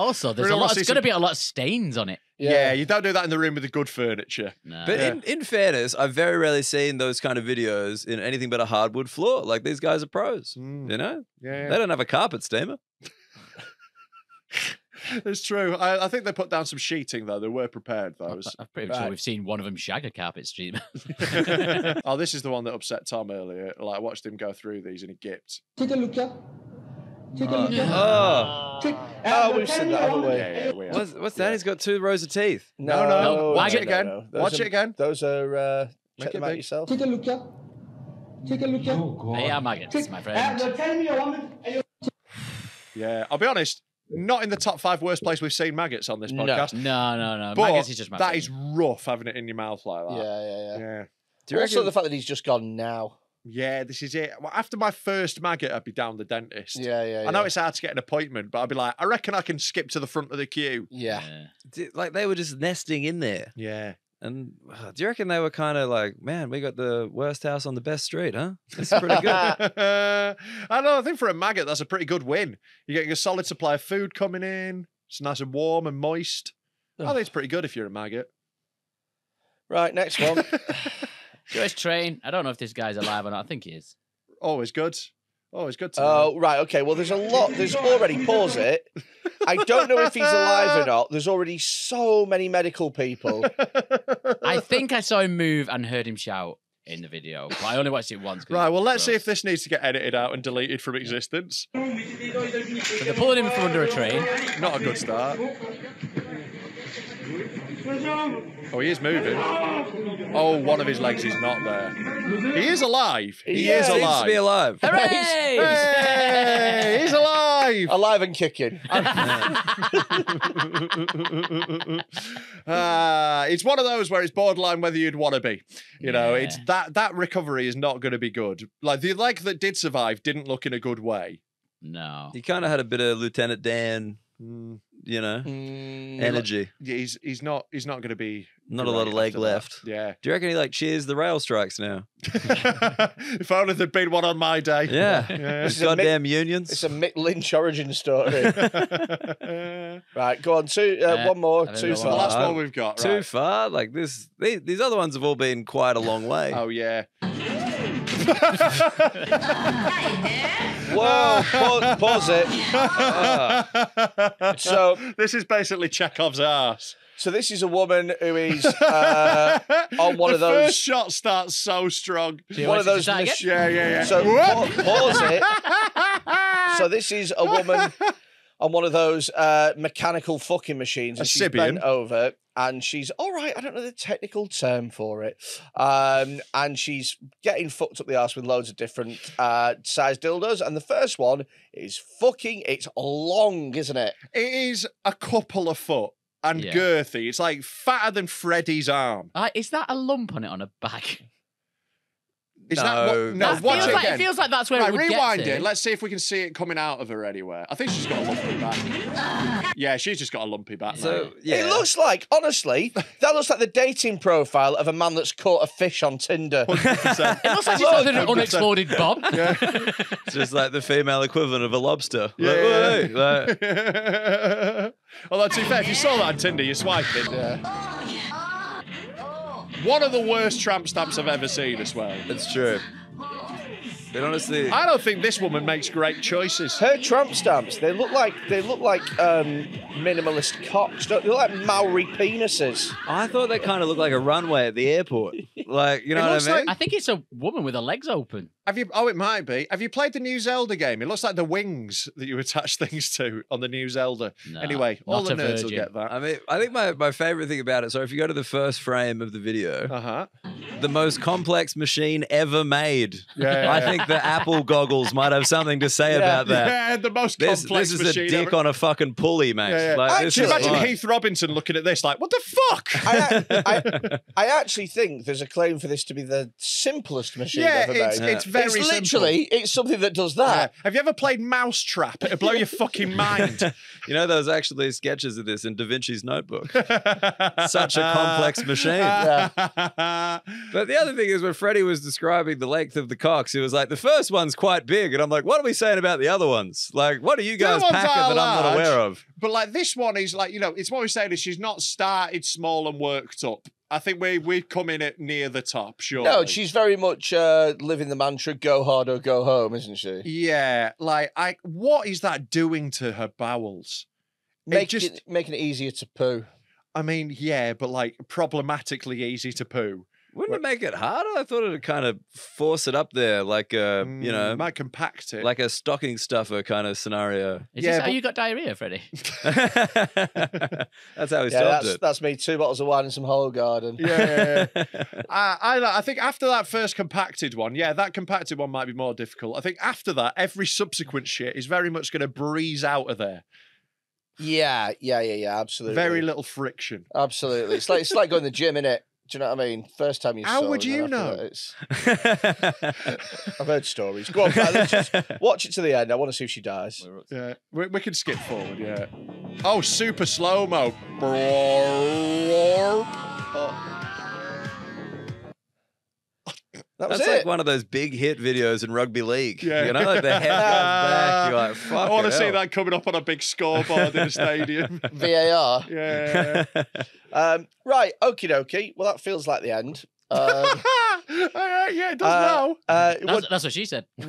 Also, there's Really a lot. It's going to be a lot of stains on it. yeah. yeah. you don't do that in the room with the good furniture. No. But Yeah. in, in fairness, I've very rarely seen those kind of videos in anything but a hardwood floor. Like these guys are pros. Mm, You know? yeah, They don't have a carpet steamer. (laughs) it's true. I, I think they put down some sheeting though. They were prepared. Those. I'm pretty Right. sure we've seen one of them shag a carpet streamer. (laughs) (laughs) oh, this is the one that upset Tom earlier. Like I watched him go through these and he gipped. Take a look here. Oh, Oh, we've seen that other way. Yeah, yeah, we are. what's, what's that? He's got two rows of teeth. No, no, no. Watch it again. Those Watch are- it again. Those are uh, check it them out big. yourself. Take a look here. Take a look here. They are maggots, my Uh, friend. no, tell me a woman. Yeah, I'll be honest. Not in the top five worst place we've seen maggots on this No. podcast. No, no, no. But maggots is just my that thing. is rough having it in your mouth like Yeah, that. yeah, yeah. Yeah. Do you also, reckon- the fact that he's just gone now. Yeah, this is it. Well, after my first maggot, I'd be down the dentist. Yeah, yeah. I know yeah. it's hard to get an appointment, but I'd be like, I reckon I can skip to the front of the queue. Yeah. Yeah. Like they were just nesting in there. Yeah. And uh, do you reckon they were kind of like, man, we got the worst house on the best street, huh? It's pretty good. (laughs) (laughs) I don't know. I think for a maggot, that's a pretty good win. You're getting a solid supply of food coming in. It's nice and warm and moist. I think it's pretty good if you're a maggot. Right, next one. (laughs) US train. I don't know if this guy's alive or not. I think he is. Always good. Always good to oh, know. Oh, right. Okay. Well, there's a lot. There's already, pause it. I don't know if he's alive or not. There's already so many medical people. I think I saw him move and heard him shout in the video, but I only watched it once. Right, well, let's see if this needs to get edited out and deleted from existence. So they're pulling him from under a train. Not a good start. Oh, he is moving. Oh, one of his legs is not there. He is alive. He Yeah, is alive. Seems to be alive. Hooray! Hey, he's alive. (laughs) alive and kicking. (laughs) uh, it's one of those where it's borderline whether you'd want to be. You know, it's that that recovery is not going to be good. Like the leg that did survive didn't look in a good way. No. He kind of had a bit of Lieutenant Dan, Mm, you know, Mm, energy. yeah, he's he's not he's not going to be Not a lot of leg after that. left. Yeah. Do you reckon he like cheers the rail strikes now? (laughs) if only there'd been one on my day. Yeah. Yeah. This is a mi- Goddamn unions. It's a Mick Lynch origin story. (laughs) (laughs) right, go on. Two, uh, Uh, one more. I don't Two the far. last one we've got. Too far. Like this, these, these other ones have all been quite a long way. Oh yeah. Whoa, pause, pause it. (laughs) So- this is basically Chekhov's ass. So this is a woman who is uh, on one the of those- First shot starts so strong. Do one of those. start mach- again? Yeah, yeah, yeah. So pa- pause it. (laughs) So this is a woman on one of those uh, mechanical fucking machines, A and she's Sybian. bent over, and she's all right. I don't know the technical term for it, um, and she's getting fucked up the ass with loads of different uh, size dildos. And the first one is fucking. It's long, isn't it? It is a couple of foot and Yeah. girthy. It's like fatter than Freddy's arm. Uh, is that a lump on it on a back? (laughs) Is that what? No. No, That watch feels it like, again. it feels like that's where right, it would rewind get to. it. Let's see if we can see it coming out of her anywhere. I think she's got a lumpy back. (gasps) Yeah, she's just got a lumpy back. So mate. yeah, It looks like, honestly, that looks like the dating profile of a man that's caught a fish on Tinder. (laughs) It looks like she's got an unexploded bomb. (laughs) it's just like the female equivalent of a lobster. Yeah, Like, yeah, "Wait, like- (laughs) Although, to be fair, if you saw that on Tinder, you're swiping. One of the worst tramp stamps I've ever seen as well. it's true. But honestly, I don't think this woman makes great choices. Her tramp stamps, they look like they look like um, minimalist cocks. Don't they look like Maori penises? I thought they kind of looked like a runway at the airport. Like, you know It what looks I mean? I think it's a woman with her legs open. Have you? Oh, it might be. Have you played the new Zelda game? It looks like the wings that you attach (laughs) things to on the new Zelda. No, anyway, all the a nerds will get that. I mean, I think my, my favorite thing about it. So if you go to the first frame of the video, Uh huh. the most complex machine ever made. Yeah, yeah, I yeah. think the Apple goggles might have something to say about that. Yeah, the most This, complex this is machine a dick ever. on a fucking pulley, mate. Yeah, yeah. Like, this Actually, is Imagine like- Heath Robinson looking at this like, what the fuck? (laughs) I, I, I actually think there's a claim for this to be the simplest machine yeah, ever it's, made. it's very it's simple. literally it's something that does Yeah. that. Have you ever played Mousetrap? It'll blow your fucking mind. (laughs) You know, there was actually sketches of this in Da Vinci's Notebook. (laughs) Such a complex machine. Yeah. (laughs) But the other thing is when Freddie was describing the length of the cocks, he was like, the first one's quite big. And I'm like, what are we saying about the other ones? Like, what are you guys packing are that I'm not aware of? But like this one is like, you know, it's what we're saying is she's not started small and worked up. I think we we come in at near the top, sure. No, she's very much uh, living the mantra "go hard or go home," isn't she? Yeah, like I what is that doing to her bowels? It just it, making it easier to poo. I mean, yeah, but like problematically easy to poo. Wouldn't it make it harder? I thought it'd kind of force it up there, like a you know, Mm, might compact it. like a stocking stuffer kind of scenario. Is Yeah, this how but- you got diarrhea, Freddie? (laughs) (laughs) that's how he Yeah, stopped that's, it. that's me. Two bottles of wine and some Hoegaarden. yeah, yeah, yeah. (laughs) I, I I think after that first compacted one, yeah, that compacted one might be more difficult. I think after that, every subsequent shit is very much going to breeze out of there. Yeah, yeah, yeah, yeah. Absolutely. Very little friction. Absolutely. It's like it's like going to the gym, innit? Do you know what I mean? First time you How saw would it, and you know? it's- (laughs) I've heard stories. Go on, Pat, let's just (laughs) watch it to the end. I want to see if she dies. Yeah, we, we can skip forward. Yeah. Oh, super slow mo. That was That's it. like one of those big hit videos in rugby league. Yeah. You know, like the head goes back. You're like, fuck. (laughs) I want to see that coming up on a big scoreboard in a stadium. (laughs) VAR. (laughs) Yeah. Um, right, okie dokie. Well, that feels like the end. Um, yeah, yeah, it does uh, now. uh, That's, what, that's what she said. is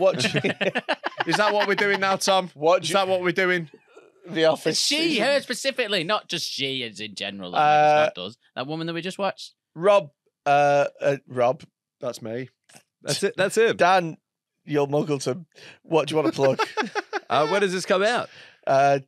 that what we're doing now, Tom? what Is that what we're doing? the office? She, season- her specifically, not just she, as in general. That Uh, Michael Scott does. That woman that we just watched. Rob, uh, uh, Rob, That's me. That's it. That's him. Dan, you're Muggleton. What do you want to plug? (laughs) Uh, when does this come out? uh,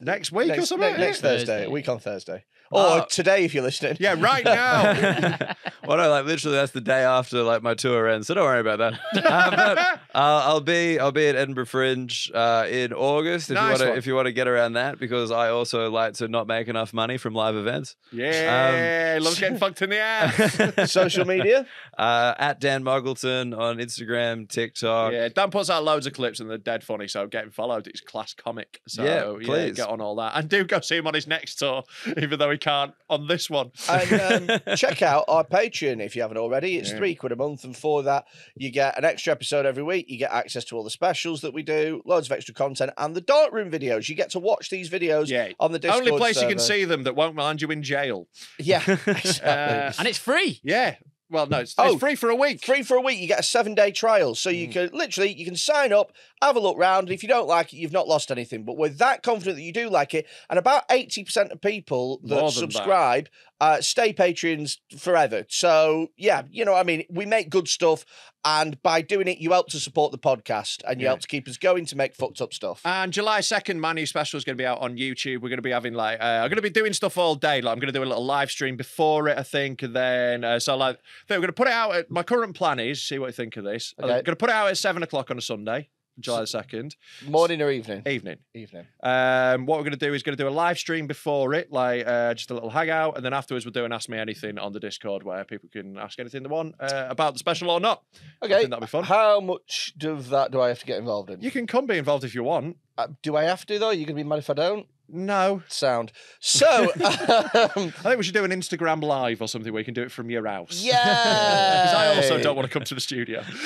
Next week or something? ne- next Thursday, Thursday. a week on Thursday. Or Oh. today, if you're listening. Yeah, right now. (laughs) Well, no, like literally, that's the day after like my tour ends, so don't worry about that. (laughs) Uh, but uh, I'll be I'll be at Edinburgh Fringe uh, in August if Nice you want to if you want to get around that because I also like to not make enough money from live events. yeah, Um, loves getting fucked in the ass. (laughs) Social media. Uh, at Dan Muggleton on Instagram, TikTok. Yeah, Dan puts out loads of clips and they're dead funny, so get him followed. He's class comic. So Yeah, yeah, please. get on all that. And do go see him on his next tour, even though he can't on this one. and um, (laughs) check out our Patreon if you haven't already. It's Yeah. three quid a month, and for that, you get an extra episode every week. You get access to all the specials that we do, loads of extra content, and the dark room videos. You get to watch these videos Yeah. on the Discord Only place you can see them that won't land you in jail. Yeah, (laughs) exactly. Uh, And it's free. Yeah. Well, no, it's, Oh, it's free for a week. Free for a week. You get a seven day trial, so Mm. you can literally you can sign up, have a look round. And if you don't like it, you've not lost anything. But we're that confident that you do like it, and about eighty percent of people that. subscribe uh, stay patrons forever. So yeah, you know, what I mean, we make good stuff, and by doing it, you help to support the podcast, and you Yeah. help to keep us going to make fucked up stuff. And July 2nd, my new special is going to be out on YouTube. We're going to be having like, uh, I'm going to be doing stuff all day. Like, I'm going to do a little live stream before it, I think. And then, uh, so like, I think we're going to put it out. At, my current plan is, see what you think of this. I'm going to put it out at seven o'clock on a Sunday, July the 2nd, Morning or evening? evening. Evening. Um, what we're going to do is going to do a live stream before it, like uh, just a little hangout, and then afterwards we'll do an Ask Me Anything on the Discord where people can ask anything they want uh, about the special or not. I Okay, think that'll be fun. How much of that do I have to get involved in? You can come be involved if you want. Uh, do I have to though? You're gonna be mad if I don't. No, Sound. (laughs) So, um, I think we should do an Instagram live or something where you can do it from your house. yeah. Because I also don't want to come to the studio. (laughs)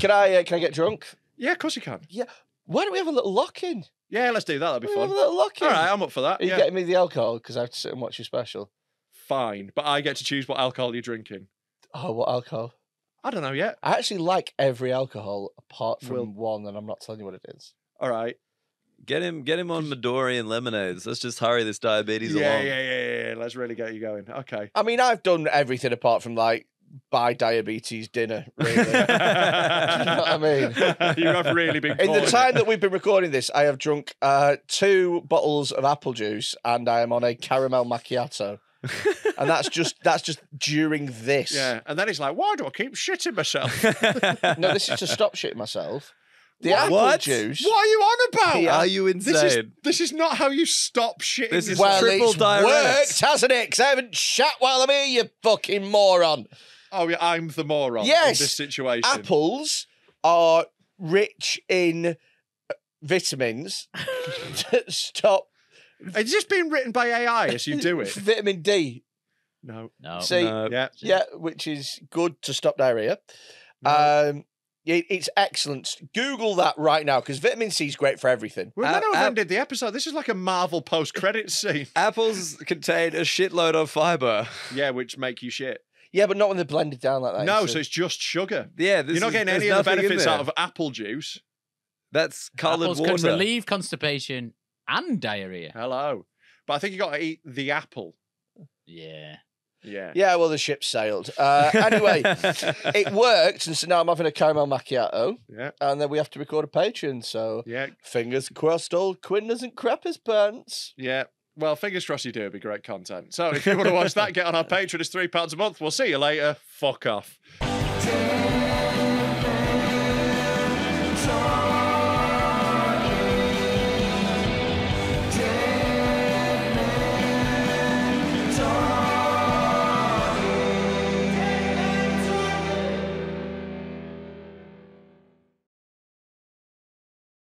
Can I? Uh, can I get drunk? yeah, of course you can. Yeah. Why don't we have a little lock in? Yeah, let's do that. That'll be We have a little lock in. All right, I'm up for that. Are you Yeah. getting me the alcohol because I have to sit and watch your special? Fine, but I get to choose what alcohol you're drinking. Oh, what alcohol? I don't know yet. I actually like every alcohol apart from Will- one, and I'm not telling you what it is. All right. Get him, get him on Midori and lemonades. Let's just hurry this diabetes Yeah, along. yeah, yeah, yeah, yeah. Let's really get you going. Okay. I mean, I've done everything apart from like buy diabetes dinner. Really. (laughs) you know what I mean? you have really been In the time it. that we've been recording this, I have drunk uh, two bottles of apple juice, and I am on a caramel macchiato. and that's just that's just during this. Yeah, and then it's like, why do I keep shitting myself? (laughs) No, this is to stop shitting myself. The What? apple What? juice. what are you on about? Yeah. Are you insane? This is this is not how you stop shitting. This is yourself. Well, triple it's diuretics. worked, hasn't it? 'Cause I haven't shat while I'm here, you fucking moron. oh yeah, I'm the moron Yes. in this situation. Apples are rich in vitamins that stop It's just being written by AI as you do it. (laughs) vitamin D. No. No. See, No. Yeah. yeah, which is good to stop diarrhea. Um, it- it's excellent. Google that right now because vitamin C is great for everything. We're meant to App- ended the episode. This is like a Marvel post-credit (laughs) scene. Apples contain a shitload of fiber. Yeah, which make you shit. Yeah, but not when they're blended down like that. no, so it's just sugar. Yeah, this You're not is- getting any of the benefits out of apple juice. That's coloured Apples water. can relieve constipation and diarrhea. Hello. But I think you got to eat the apple. Yeah. Yeah. Yeah, well, the ship sailed. Uh, anyway, (laughs) it worked, and so now I'm having a caramel macchiato, Yeah. and then we have to record a Patreon. So Yeah. fingers crossed, old Quinne doesn't crap his pants. Yeah. Well, fingers crossed you do. It'd be great content. So if you want to watch that, get on our Patreon. It's £3 a month. We'll see you later. Fuck off.